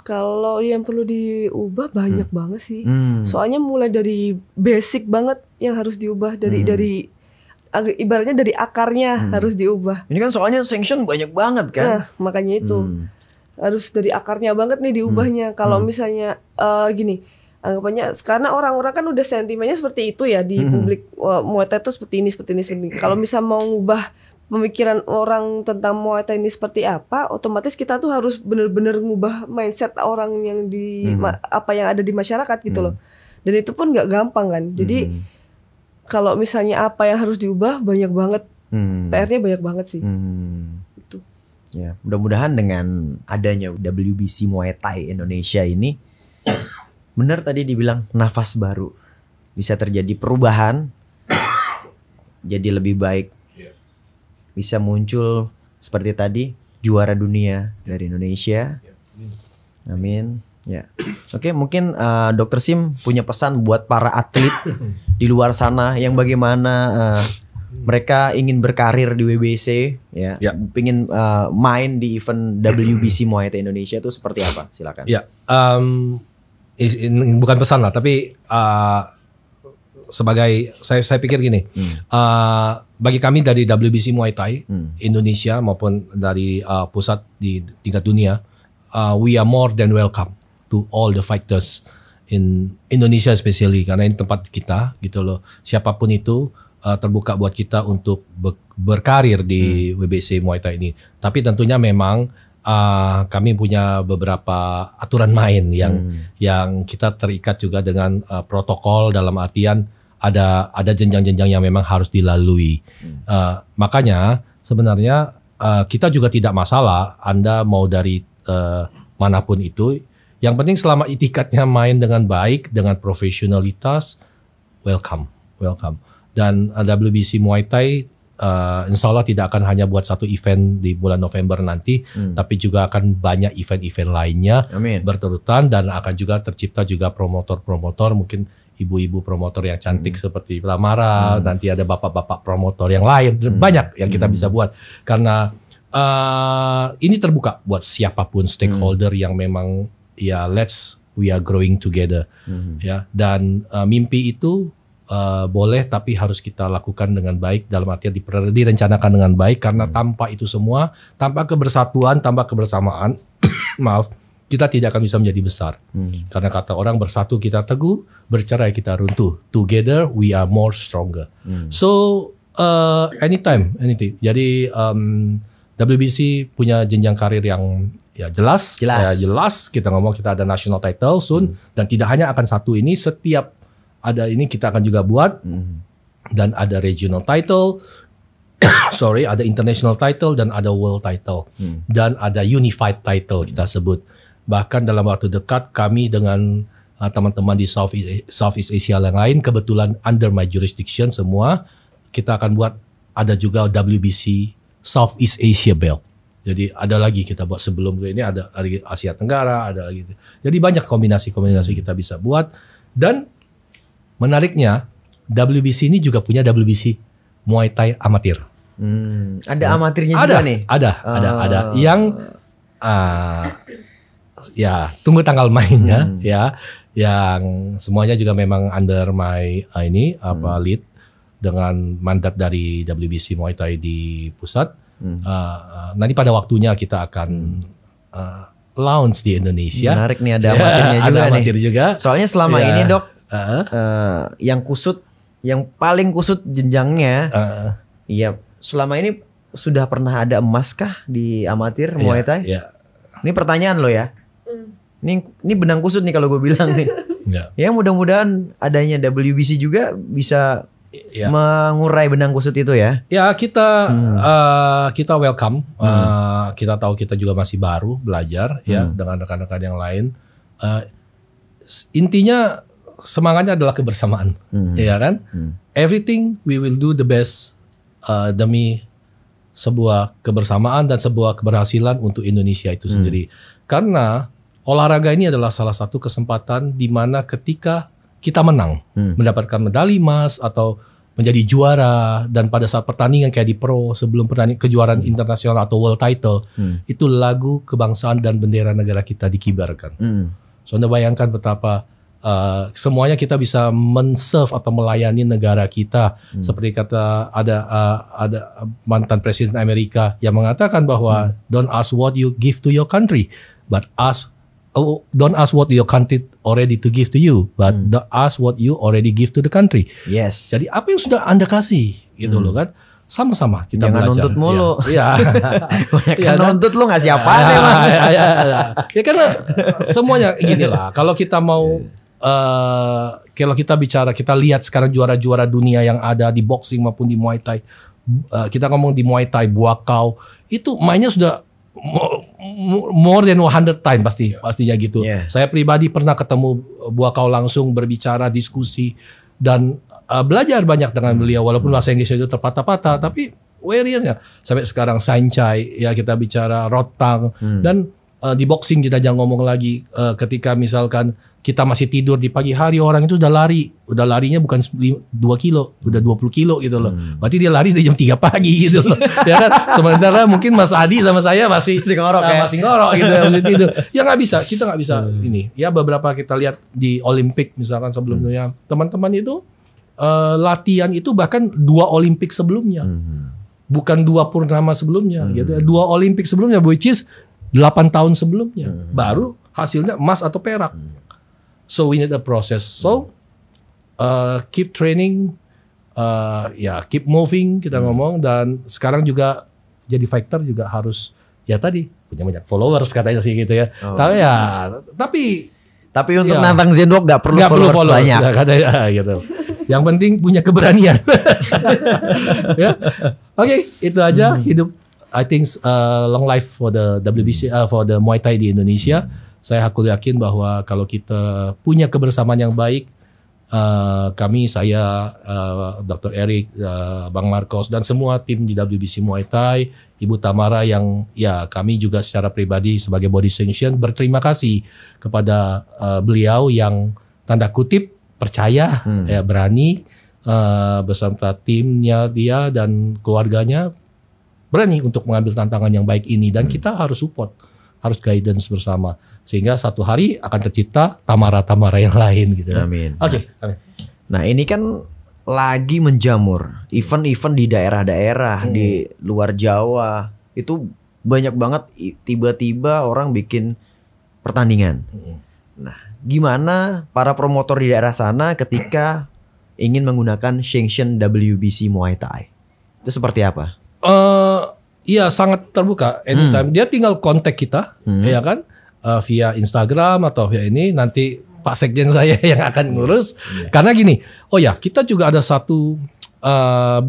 Kalau yang perlu diubah banyak banget sih. Hmm. Soalnya mulai dari basic banget yang harus diubah dari Hmm. dari ibaratnya dari akarnya harus diubah. Ini kan soalnya sanction banyak banget kan? Nah, makanya itu Hmm. harus dari akarnya banget nih diubahnya. Kalau misalnya eh, gini, anggapannya karena orang-orang kan udah sentimennya seperti itu ya di Hmm. publik Muay Thai itu seperti ini, seperti ini, seperti ini. Kalau misal mau ngubah pemikiran orang tentang Muay Thai ini seperti apa, otomatis kita tuh harus bener-bener ngubah mindset orang yang di Hmm. apa yang ada di masyarakat gitu loh. Dan itu pun nggak gampang kan. Jadi Hmm. kalau misalnya apa yang harus diubah banyak banget, Hmm. PR-nya banyak banget sih. Hmm. Itu. Ya, mudah-mudahan dengan adanya WBC Muay Thai Indonesia ini benar tadi dibilang nafas baru. Bisa terjadi perubahan jadi lebih baik. Bisa muncul seperti tadi juara dunia dari Indonesia. Amin. Ya. Oke, mungkin eh, Dokter Sim punya pesan buat para atlet di luar sana yang bagaimana eh, mereka ingin berkarir di WBC ya, Ya. ingin eh, main di event WBC Muay Thai Indonesia itu seperti apa? Silakan. Ya, um, bukan pesan lah, tapi uh, sebagai saya saya pikir gini, uh, bagi kami dari WBC Muay Thai Indonesia maupun dari uh, pusat di tingkat dunia, uh, we are more than welcome to all the fighters in Indonesia especially karena ini tempat kita gitu loh. Siapa pun itu uh, terbuka buat kita untuk be- berkarir di WBC Muay Thai ini. Tapi tentunya memang uh, kami punya beberapa aturan main yang yang kita terikat juga dengan uh, protokol dalam artian ada ada jenjang-jenjang yang memang harus dilalui. Uh, makanya sebenarnya uh, kita juga tidak masalah Anda mau dari uh, mana pun itu. Yang penting selama itikatnya main dengan baik dengan profesionalitas, welcome, welcome. Dan uh, WBC Muay Thai uh, insya Allah tidak akan hanya buat satu event di bulan November nanti, tapi juga akan banyak event-event lainnya Amin. berturutan dan akan juga tercipta juga promotor-promotor mungkin ibu-ibu promotor yang cantik seperti Lamara, nanti ada bapak-bapak promotor yang lain, banyak yang kita bisa buat. Karena uh, ini terbuka buat siapa pun stakeholder yang memang ya let's we are growing together. Ya dan uh, mimpi itu uh, boleh tapi harus kita lakukan dengan baik dalam artian direncanakan dengan baik karena tanpa itu semua tanpa kebersatuan tanpa kebersamaan maaf kita tidak akan bisa menjadi besar. Karena kata orang bersatu kita teguh bercerai kita runtuh. Together we are more stronger. So uh, anytime anything. Jadi um, WBC punya jenjang karir yang ya jelas, Jelas. ya jelas. Kita ngomong kita ada national title soon dan tidak hanya akan satu ini, setiap ada ini kita akan juga buat. Dan ada regional title. Sorry, ada international title dan ada world title. Dan ada unified title kita sebut. Bahkan dalam waktu dekat kami dengan uh, teman-teman di Southeast, Southeast Asia yang lain kebetulan under my jurisdiction semua kita akan buat ada juga WBC Southeast Asia Belt. Jadi ada lagi kita buat sebelum ini ada Asia Tenggara, ada lagi. Jadi banyak kombinasi-kombinasi kita bisa buat. Dan menariknya WBC ini juga punya WBC Muay Thai amatir. Hmm, ada amatirnya ada, juga nih. Ada, ada, ada. Yang ah, ya tunggu tanggal mainnya ya. Yang semuanya juga memang under my ah, ini apa lead dengan mandat dari WBC Muay Thai di pusat. Ah, ah, nanti pada waktunya kita akan ah, launch di Indonesia. Menarik nih ada Ya, amatirnya juga ada nih. amatir juga. Soalnya selama Ya. ini dok, Ah, eh, yang kusut, yang paling kusut jenjangnya, ah, iya selama ini sudah pernah ada emas kah di amatir Muay Thai? ya, Ini pertanyaan lo ya. Ini ini benang kusut nih kalau gue bilang nih. ya, Ya mudah-mudahan adanya WBC juga bisa ya. mengurai benang kusut itu ya. Ya kita Hmm. eh, kita welcome. Eh, kita tahu kita juga masih baru belajar ya Hmm. dengan rekan-rekan yang lain. Eh, s- intinya semangatnya adalah kebersamaan, Hmm. ya kan? Everything we will do the best eh, demi sebuah kebersamaan dan sebuah keberhasilan untuk Indonesia Hmm. itu sendiri. Karena olahraga ini adalah salah satu kesempatan di mana ketika kita menang, Hmm. mendapatkan medali emas atau menjadi juara dan pada saat pertandingan kayak di pro sebelum pertandingan kejuaraan internasional atau world title Hmm. itu lagu kebangsaan dan bendera negara kita dikibarkan. Hmm. So Anda bayangkan betapa uh, semuanya kita bisa men-serve atau melayani negara kita seperti kata ada uh, ada mantan presiden Amerika yang mengatakan bahwa don't ask what you give to your country but ask oh, don't ask what your country already to give to you but don't ask what you already give to the country. Yes. Jadi apa yang sudah Anda kasih gitu loh kan? Sama-sama kita Jangan belajar. nuntut mulu. Iya. Iya, kan kan? nuntut lu ngasih apa ya, emang? ya, ya, ya. Ya karena semuanya gini lah. Kalau kita mau eh kalau kita bicara, kita lihat sekarang juara-juara dunia yang ada di boxing maupun di Muay Thai. Eh, kita ngomong di Muay Thai, Buakau, itu mainnya sudah mo- mo- more than 100 time pasti pastinya gitu. Yeah. Saya pribadi pernah ketemu Buakau langsung berbicara, diskusi dan eh, belajar banyak dengan beliau walaupun bahasa Inggrisnya itu terpatah-patah tapi warriornya sampai sekarang Sancai ya kita bicara Rotang dan eh, di boxing kita jangan ngomong lagi eh, ketika misalkan kita masih tidur di pagi hari orang itu udah lari. Udah larinya bukan 2 kilo udah 20 kilo gitu loh. Berarti dia lari dari jam 3 pagi gitu loh. Ya kan? Sementara mungkin Mas Adi sama saya masih Masih ngorok eh, ya? masih ngorok gitu ya masih tidur. Ya nggak bisa kita nggak bisa ini. Ya beberapa kita lihat di Olimpik misalkan sebelumnya teman-teman itu eh, latihan itu bahkan dua Olimpik sebelumnya. Bukan dua purnama sebelumnya gitu ya. dua Olimpik sebelumnya which is 8 tahun sebelumnya. Baru hasilnya emas atau perak so we need a process. So uh, keep training uh, ya keep moving kita ngomong dan sekarang juga jadi fighter juga harus ya tadi punya banyak followers katanya sih gitu ya. Tapi ya tapi Tapi untuk Iya. nantang Zendok gak perlu perlu followers banyak. ya, katanya gitu. Yang penting punya keberanian. Ya. Oke itu aja hidup I think uh, long life for the WBC uh, for the Muay Thai di Indonesia saya aku yakin bahwa kalau kita punya kebersamaan yang baik uh, kami saya uh, Dr. Eric uh, Bang Marcos dan semua tim di WBC Muay Thai Ibu Tamara yang ya kami juga secara pribadi sebagai body sanction berterima kasih kepada uh, beliau yang tanda kutip percaya ya berani uh, beserta timnya dia dan keluarganya berani untuk mengambil tantangan yang baik ini. Dan kita harus support harus guidance bersama sehingga satu hari akan tercipta tamara-tamara yang lain gitu. Amin. Oke, amin. Nah ini kan lagi menjamur event-event di daerah-daerah di luar Jawa itu banyak banget tiba-tiba orang bikin pertandingan. Nah gimana para promotor di daerah sana ketika ingin menggunakan sanction WBC Muay Thai itu seperti apa? Eh, iya sangat terbuka anytime. Dia tinggal kontak kita, ya kan, Eh, via Instagram atau via ini nanti Pak Sekjen saya yang akan ngurus. Karena gini, oh ya kita juga ada satu eh,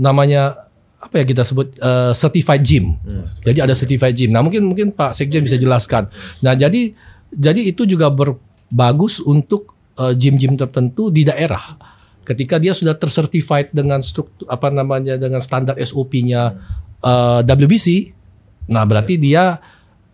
namanya apa ya kita sebut eh, certified gym. Jadi ada certified gym. Nah mungkin mungkin Pak Sekjen bisa jelaskan. Nah jadi jadi itu juga berbagus untuk gym-gym tertentu di daerah. Ketika dia sudah tercertified dengan struktur apa namanya dengan standar SOP-nya eh, WBC, nah berarti dia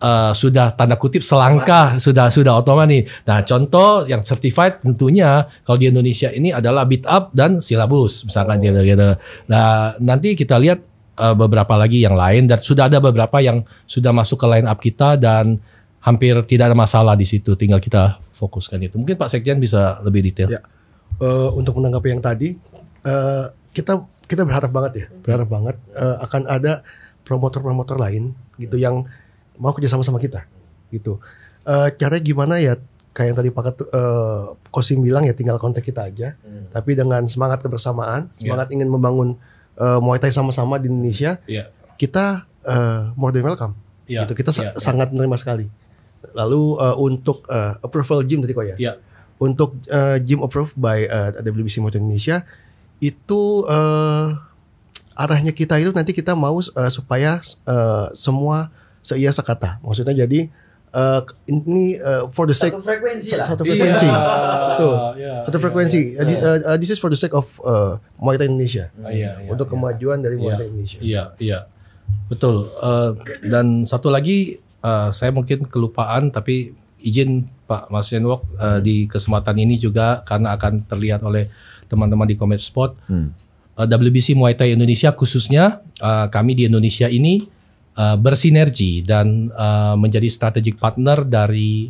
eh, sudah tanda kutip selangkah sudah sudah otomatis. nih. Nah contoh yang certified tentunya kalau di Indonesia ini adalah beat up dan silabus misalkan gitu gitu. Nah nanti kita lihat eh, beberapa lagi yang lain dan sudah ada beberapa yang sudah masuk ke line up kita dan hampir tidak ada masalah di situ. Tinggal kita fokuskan itu. Mungkin Pak Sekjen bisa lebih detail. Ya. Eh, untuk menanggapi yang tadi, eh, kita kita berharap banget ya, berharap banget eh, akan ada promotor-promotor lain gitu yang mau kerjasama sama kita, gitu. Eh, caranya gimana ya? Kayak yang tadi Pak eh, Kosim bilang ya, tinggal kontak kita aja. Tapi dengan semangat kebersamaan, semangat ingin membangun eh, Muay Thai sama-sama di Indonesia, Iya. kita eh, more than welcome. Iya, Gitu. Kita iya, iya. sangat menerima sekali. Lalu eh, untuk eh, approval gym tadi kok ya Iya. untuk uh, gym approved by uh, WBC Motor Indonesia itu uh, arahnya kita itu nanti kita mau uh, supaya uh, semua seia sekata. Maksudnya jadi uh, ini uh, for the sake Satu frekuensi lah. satu frekuensi. Betul. Iya, Satu frekuensi. Uh, di- uh, uh, this is for the sake of uh, Muay Thai Indonesia. Iya, iya, untuk kemajuan dari Muay Thai Indonesia. Iya, iya. Betul. Eh, dan satu lagi eh, saya mungkin kelupaan tapi izin Pak Mas Yenwok eh, di kesempatan ini juga karena akan terlihat oleh teman-teman di Combat Sport eh, WBC Muay Thai Indonesia khususnya eh, kami di Indonesia ini eh, bersinergi dan eh, menjadi strategic partner dari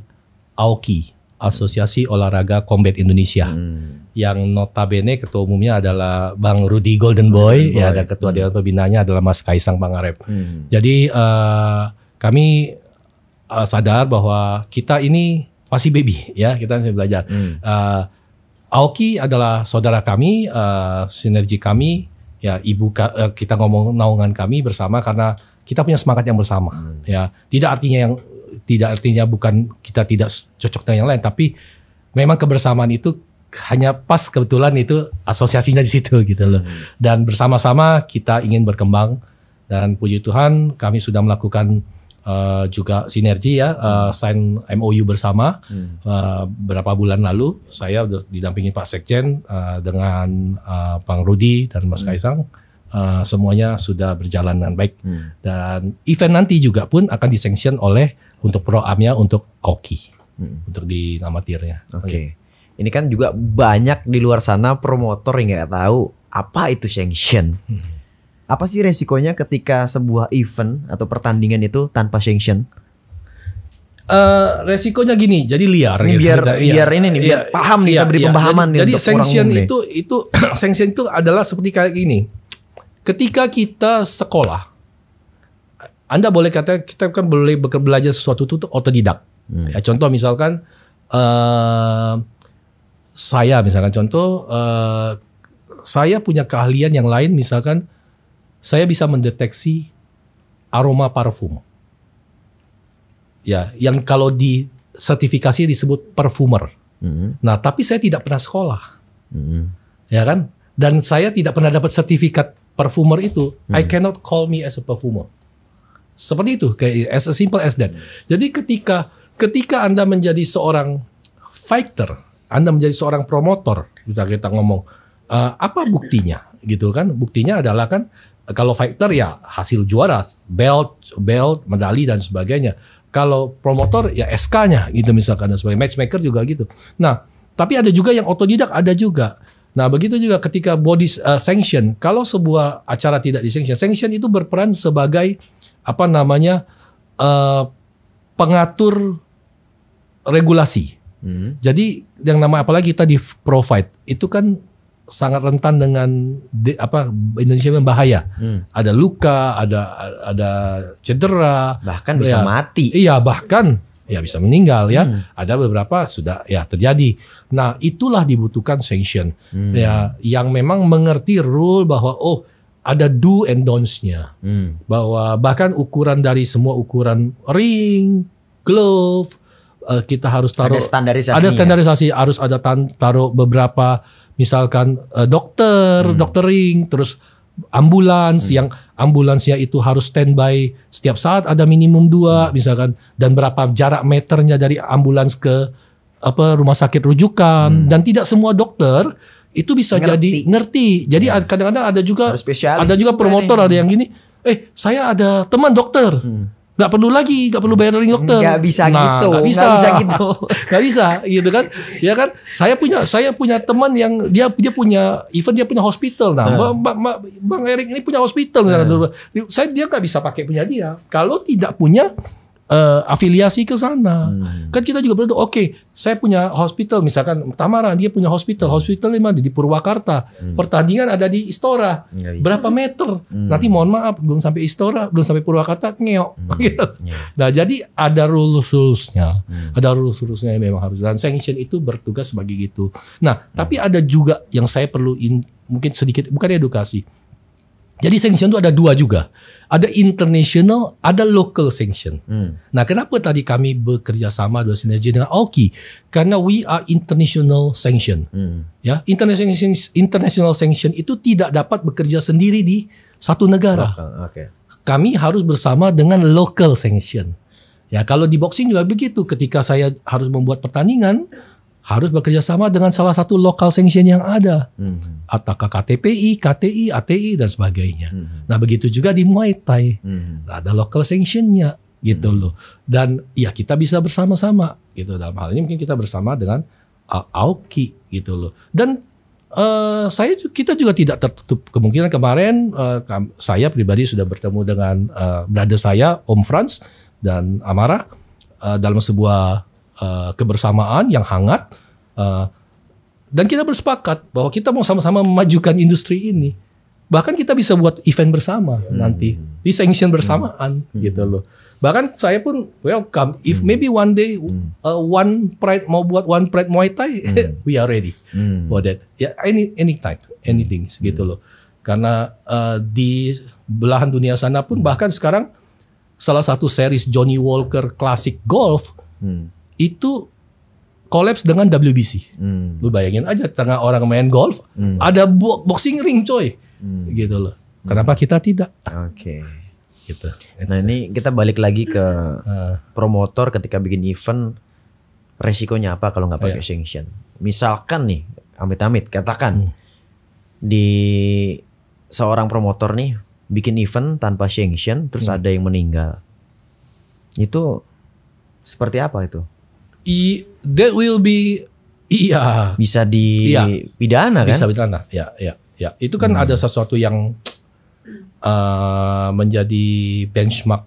AOKI Asosiasi Olahraga Combat Indonesia. Yang notabene ketua umumnya adalah Bang Rudi Golden Boy, ya ada ketua dewan pembinanya adalah Mas Kaisang Pangarep. Jadi eh, kami eh, sadar bahwa kita ini masih baby ya, kita masih belajar. Eh, Aoki adalah saudara kami, eh, sinergi kami, ya ibu ka- kita ngomong naungan kami bersama karena kita punya semangat yang bersama. Ya, tidak artinya yang tidak artinya bukan kita tidak cocok dengan yang lain, tapi memang kebersamaan itu hanya pas kebetulan itu asosiasinya di situ gitu loh. Dan bersama-sama kita ingin berkembang dan puji Tuhan kami sudah melakukan eh, juga sinergi ya eh, sign MOU bersama eh, beberapa bulan lalu. Saya didampingi Pak Sekjen eh, dengan eh, Bang Rudi dan Mas Kaisang eh, semuanya sudah berjalan dengan baik dan event nanti juga pun akan disanction oleh untuk pro amnya untuk Oki untuk di amatirnya. Oke. Ini kan juga banyak di luar sana promotor yang nggak tahu apa itu sanction. Apa sih resikonya ketika sebuah event atau pertandingan itu tanpa sanction? Eh, resikonya gini, jadi liar. Ini gitu. biar- Kita- biar ini nih, biar paham nih, kita beri pemahaman Jadi, nih jadi sanction itu itu sanction itu adalah seperti kayak gini. Ketika kita sekolah, Anda boleh kata kita kan boleh belajar sesuatu itu otodidak. Hmm. Ya, contoh misalkan eh saya misalkan contoh eh saya punya keahlian yang lain misalkan saya bisa mendeteksi aroma parfum. Ya, yang kalau di sertifikasi disebut perfumer. Nah, tapi saya tidak pernah sekolah. Ya kan? Dan saya tidak pernah dapat sertifikat perfumer itu. I cannot call me as a perfumer. Seperti itu, kayak as a simple as that. Jadi ketika ketika Anda menjadi seorang fighter, Anda menjadi seorang promotor, kita kita ngomong, eh, apa buktinya? Gitu kan? Buktinya adalah kan kalau fighter ya hasil juara, belt, belt, medali dan sebagainya. Kalau promotor ya SK-nya gitu misalkan dan sebagai matchmaker juga gitu. Nah, tapi ada juga yang otodidak ada juga. Nah, begitu juga ketika body uh, sanction, kalau sebuah acara tidak disanction, sanction itu berperan sebagai apa namanya uh, pengatur regulasi. Jadi yang nama apalagi kita di provide itu kan sangat rentan dengan de- apa Indonesia yang bahaya. Ada luka, ada ada cedera, Bahkan bisa Ya. mati. Iya, bahkan ya bisa meninggal ya. Ada beberapa sudah ya terjadi. Nah, itulah dibutuhkan sanction. Ya, yang memang mengerti rule bahwa oh ada do and don'ts-nya. Bahwa bahkan ukuran dari semua ukuran ring, glove, eh, kita harus taruh Ada standarisasinya. Ada standarisasi, harus ada taruh beberapa misalkan eh, dokter, dokter ring, terus ambulans yang ambulansnya itu harus standby setiap saat ada minimum dua misalkan dan berapa jarak meternya dari ambulans ke apa rumah sakit rujukan. Dan tidak semua dokter itu bisa Ngerti. jadi ngerti. Jadi ad- kadang-kadang ada juga ada juga promotor ada yang gini, eh saya ada teman dokter. Nggak perlu lagi, nggak perlu bayarin dokter. Nggak bisa Nah, gitu, nggak bisa, nggak bisa gitu. Nggak bisa, gitu kan? Ya kan? Saya punya saya punya teman yang dia dia punya even dia punya hospital. Nah, Bang, Bang, Bang- Bang Erik ini punya hospital. misalkan. Saya dia nggak bisa pakai punya dia. Kalau tidak punya eh, afiliasi ke sana. Hmm. Kan kita juga berdoa, oke, saya punya hospital misalkan Tamara dia punya hospital, hospital di mana? Di Purwakarta. Pertandingan ada di Istora. Hmm. Bisa. Hmm. Berapa meter? Nanti mohon maaf belum sampai Istora, belum sampai Purwakarta ngeok. Gitu. Iya. Nah, jadi ada rules rulesnya, Hmm. ada rules rulesnya yang memang harus dan sanction itu bertugas sebagai gitu. Nah, Hmm. tapi ada juga yang saya perlu in- mungkin sedikit bukan edukasi. Jadi sanction itu ada dua juga. Ada international, ada local sanction. Hmm. Nah, kenapa tadi kami bekerja sama dua sinergi dengan Aoki? Karena we are international sanction. Hmm. Ya, international international sanction itu tidak dapat bekerja sendiri di satu negara Oke. kami harus bersama dengan local sanction. Ya, kalau di boxing juga begitu. Ketika saya harus membuat pertandingan, harus bekerja sama dengan salah satu local sanction yang ada. Hmm. Apakah KTPI, KTI, ATI dan sebagainya. Hmm. Nah, begitu juga di Muay Thai. Hmm. Ada local sanctionnya gitu loh. Dan ya kita bisa bersama-sama gitu. Dalam hal ini mungkin kita bersama dengan uh, Aoki gitu loh. Dan eh, saya kita juga tidak tertutup kemungkinan kemarin kam- saya pribadi sudah bertemu dengan eh, brother saya Om Franz dan Amara eh, dalam sebuah eh, kebersamaan yang hangat eh, dan kita bersepakat bahwa kita mau sama-sama memajukan industri ini. Bahkan kita bisa buat event bersama nanti di sanction bersamaan gitu loh. Bahkan saya pun welcome if maybe one day uh, one pride mau buat one pride Muay Thai we are ready Hmm. for that. Ya any any type anything gitu loh. Karena uh, di belahan dunia sana pun bahkan sekarang salah satu series Johnny Walker Classic Golf Hmm. Itu collapse dengan WBC. Hmm. Lu bayangin aja tengah orang main golf ada bo- boxing ring coy. Gitu loh. Kenapa kita tidak? Oke. Gitu. Nah ini kita balik lagi ke Uh, promotor ketika bikin event resikonya apa kalau nggak pakai Iya. sanction. Misalkan nih, amit-amit katakan Hmm. di seorang promotor nih bikin event tanpa sanction terus Hmm. ada yang meninggal. Itu seperti apa itu? I, that will be iya Bisa Iya. dipidana kan? bisa bertanda. Ya, ya, ya. Itu kan ada sesuatu yang uh, menjadi benchmark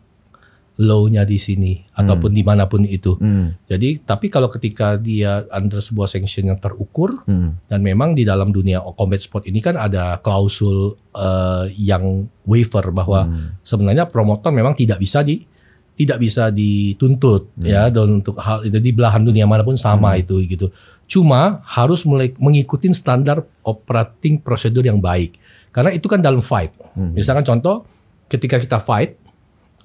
low-nya di sini ataupun di mana pun itu. Hmm. Jadi, tapi kalau ketika dia under sebuah sanction yang terukur Hmm. dan memang di dalam dunia combat sport ini kan ada klausul uh, yang waiver bahwa sebenarnya promotor memang tidak bisa di tidak bisa dituntut ya dan untuk hal itu di belahan dunia mana pun sama itu gitu. Cuma harus mulai mengikuti standar operating prosedur yang baik. Karena itu kan dalam fight. Misalkan contoh ketika kita fight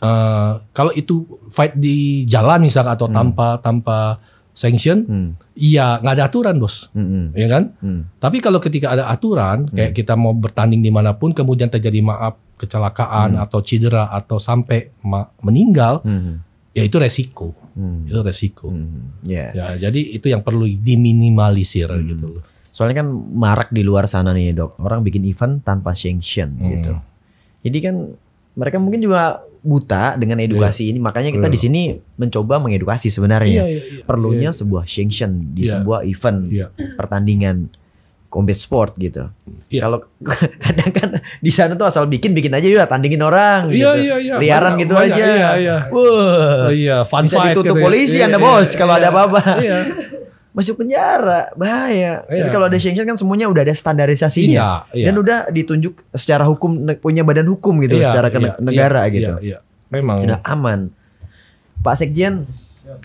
eh, kalau itu fight di jalan misalkan atau tanpa tanpa sanction, Hmm. iya nggak ada aturan bos, Hmm. ya kan? Hmm. Tapi kalau ketika ada aturan, kayak kita mau bertanding di mana pun, kemudian terjadi maaf kecelakaan atau cedera atau sampai meninggal, Hmm. ya itu resiko, Hmm. itu resiko. Hmm. Ya. Ya, jadi itu yang perlu diminimalisir gitu loh. Soalnya kan marak di luar sana nih dok, orang bikin event tanpa sanction Hmm. gitu. Jadi kan mereka mungkin juga buta dengan edukasi ini, makanya kita di sini mencoba mengedukasi sebenarnya. Iya, iya, iya. Perlunya sebuah sanction di Iya. sebuah event Iya. pertandingan combat sport gitu. Iya. Kalau kadang kan di sana tuh asal bikin bikin aja udah tandingin orang Iya, gitu. iya, iya. Liaran Banyak, gitu banyak, aja. iya, iya. Wah. Oh iya, fun Bisa fight ditutup gitu ya. polisi Iya, Anda iya, bos kalau iya. ada apa-apa. Iya. masuk penjara bahaya. Tapi Iya. kalau ada sanction kan semuanya udah ada standarisasinya Iya, iya. dan udah ditunjuk secara hukum punya badan hukum gitu Iya, secara iya, negara iya, gitu. Iya, iya. Memang. Udah aman. Pak Sekjen,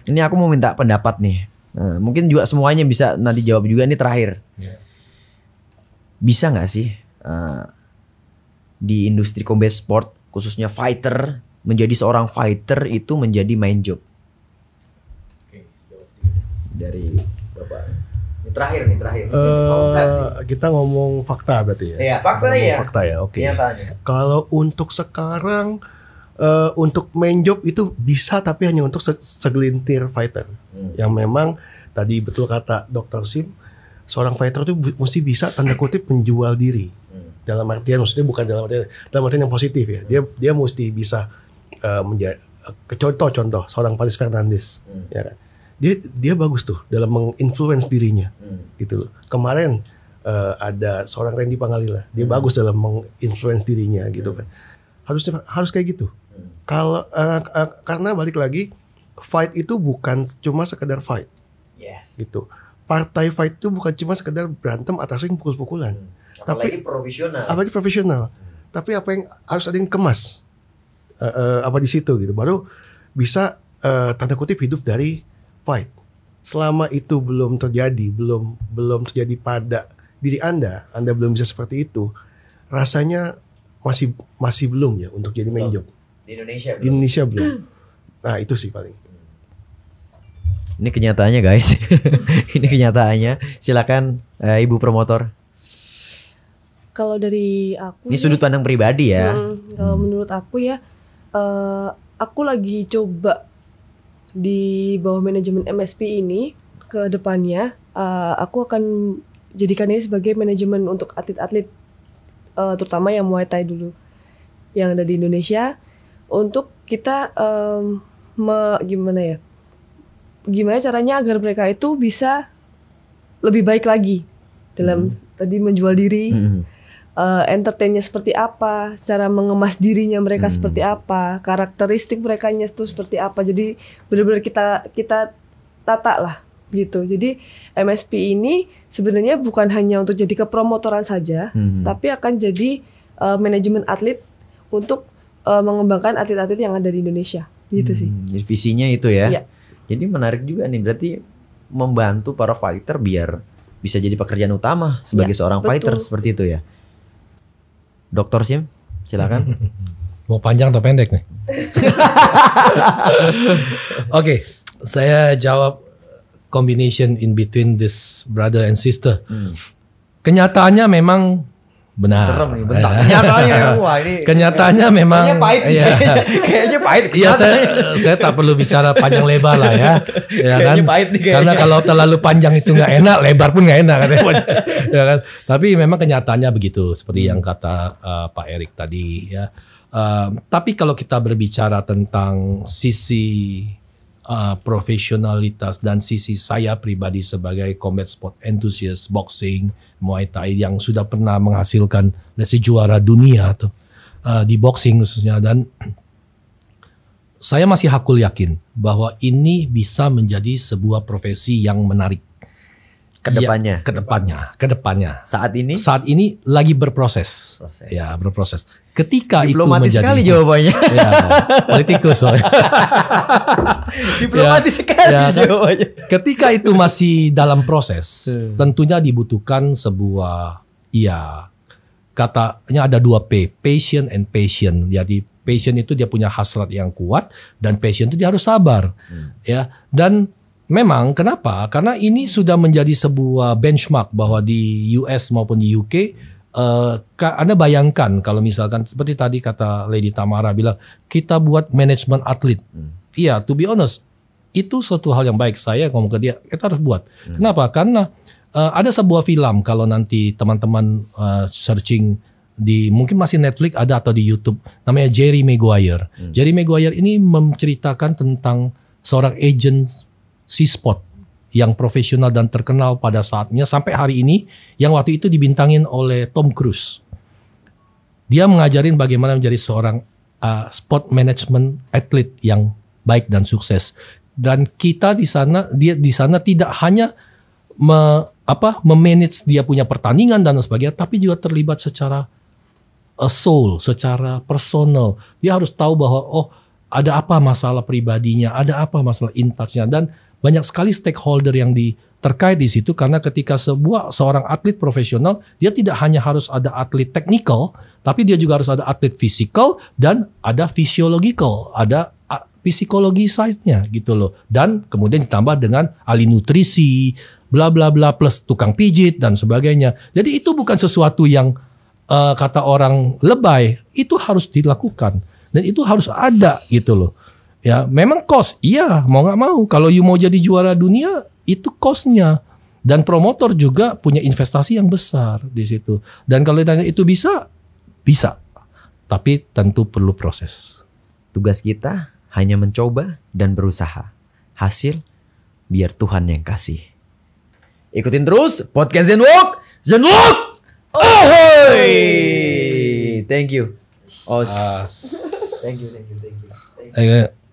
ini aku mau minta pendapat nih. Nah, mungkin juga semuanya bisa nanti jawab juga ini terakhir. Iya. Bisa nggak sih eh, di industri combat sport khususnya fighter menjadi seorang fighter itu menjadi main job? Dari Bapak Terakhir nih, terakhir. Eh, kita ngomong fakta berarti ya. Iya, fakta ya. Fakta ya, oke. Kenyataannya. Kalau untuk sekarang eh, untuk main job itu bisa tapi hanya untuk se- segelintir fighter yang memang tadi betul kata Dr. Sim seorang fighter itu mesti bisa tanda kutip menjual diri. Dalam artian maksudnya bukan dalam artian dalam artian yang positif ya. Dia dia mesti bisa eh, menjadi contoh-contoh seorang Paris Fernandes ya kan? Dia dia bagus tuh dalam menginfluence dirinya gitu loh. Kemarin eh, ada seorang Randy Pangalila dia bagus dalam menginfluence dirinya gitu kan. Harusnya harus kayak gitu. Kalau eh, eh, karena balik lagi fight itu bukan cuma sekedar fight. Yes. gitu partai fight itu bukan cuma sekedar berantem atas ring pukul-pukulan. Apalagi profesional. apalagi profesional. Tapi apa yang harus ada yang kemas Eh, eh, apa di situ gitu. Baru bisa eh, tanda kutip hidup dari fight. Selama itu belum terjadi belum belum terjadi pada diri anda anda belum bisa seperti itu rasanya masih masih belum ya untuk jadi main job. Di Indonesia di Indonesia belum. Nah itu sih paling Ini kenyataannya guys. Ini kenyataannya. Silakan eh, Ibu promotor. Kalau dari aku Ini nih, sudut pandang pribadi ya. hmm, kalau menurut aku ya eh, aku lagi coba di bawah manajemen MSP ini ke depannya eh, aku akan jadikan ini sebagai manajemen untuk atlet-atlet eh, terutama yang Muay Thai dulu yang ada di Indonesia untuk kita em, me- gimana ya gimana caranya agar mereka itu bisa lebih baik lagi dalam tadi menjual diri Hmm. eh, entertainnya seperti apa, cara mengemas dirinya mereka seperti apa, karakteristik mereka itu seperti apa. Jadi benar-benar kita kita tata lah gitu. Jadi MSP ini sebenarnya bukan hanya untuk jadi kepromotoran saja, Hmm. tapi akan jadi eh, manajemen atlet untuk eh, mengembangkan atlet-atlet yang ada di Indonesia. Gitu sih. Hmm, jadi visinya itu ya. Iya. Jadi menarik juga nih berarti membantu para fighter biar bisa jadi pekerjaan utama sebagai Ya, seorang betul. fighter seperti itu ya. Dokter Sim, silakan. Mau panjang atau pendek nih? Oke, saya jawab combination in between this brother and sister. Kenyataannya memang benar. Serem nih, bentar. Kenyataannya wah ini Kenyataannya memang Kayaknya pahit iya. kayaknya, pahit. Iya saya saya tak perlu bicara panjang lebar lah ya, ya kan? Pahit nih kayaknya. Karena kalau terlalu panjang itu nggak enak, lebar pun nggak enak katanya. ya kan? Tapi memang kenyataannya begitu, seperti yang kata uh, Pak Erik tadi ya. Uh, tapi kalau kita berbicara tentang sisi uh, profesionalitas dan sisi saya pribadi sebagai combat sport enthusiast boxing Muay Thai yang sudah pernah menghasilkan let's juara dunia tuh uh, di boxing khususnya. Dan saya masih hakul yakin bahwa ini bisa menjadi sebuah profesi yang menarik Ke depannya. Ya, ke depannya, ke depannya. Saat ini Saat ini lagi berproses. Proses. Ya, berproses. Ketika diplomatis itu menjadi sekali jawabannya. Ya, politikus soalnya. diplomatis sekali ya, jawabannya. Ketika itu masih dalam proses, tentunya dibutuhkan sebuah ya katanya ada dua P, patient and patient. Jadi patient itu dia punya hasrat yang kuat dan patient itu dia harus sabar. Ya. Dan memang kenapa? Karena ini sudah menjadi sebuah benchmark bahwa di US maupun di UK eh, Ka- Anda bayangkan kalau misalkan seperti tadi kata Lady Tamara bilang kita buat manajemen atlet. Iya, to be honest, itu suatu hal yang baik. Saya ngomong ke dia, kita harus buat. Kenapa? Karena eh, ada sebuah film kalau nanti teman-teman eh, searching di mungkin masih Netflix ada atau di YouTube namanya Jerry Maguire. Jerry Maguire ini menceritakan tentang seorang agent C-Sport yang profesional dan terkenal pada saatnya sampai hari ini yang waktu itu dibintangin oleh Tom Cruise. Dia mengajarin bagaimana menjadi seorang uh, sport management atlet yang baik dan sukses. Dan kita di sana dia di sana tidak hanya me, apa memanage dia punya pertandingan dan sebagainya, tapi juga terlibat secara a soul, secara personal. Dia harus tahu bahwa oh ada apa masalah pribadinya, ada apa masalah intouchnya dan banyak sekali stakeholder yang di terkait di situ karena ketika sebuah seorang atlet profesional dia tidak hanya harus ada atlet technical tapi dia juga harus ada atlet physical dan ada physiological, ada psikologi side-nya gitu loh. Dan kemudian ditambah dengan ahli nutrisi, bla bla bla plus tukang pijit dan sebagainya. Jadi itu bukan sesuatu yang eh, kata orang lebay, itu harus dilakukan dan itu harus ada gitu loh. Ya, memang cost, iya mau nggak mau. Kalau you mau jadi juara dunia, itu costnya. Dan promotor juga punya investasi yang besar di situ. Dan kalau ditanya itu bisa, bisa. Tapi tentu perlu proses. Tugas kita hanya mencoba dan berusaha. Hasil biar Tuhan yang kasih. Ikutin terus podcast Zenwalk. Zenwalk! Ahoy! Thank you. Oh, thank you, thank you, thank you. Eh,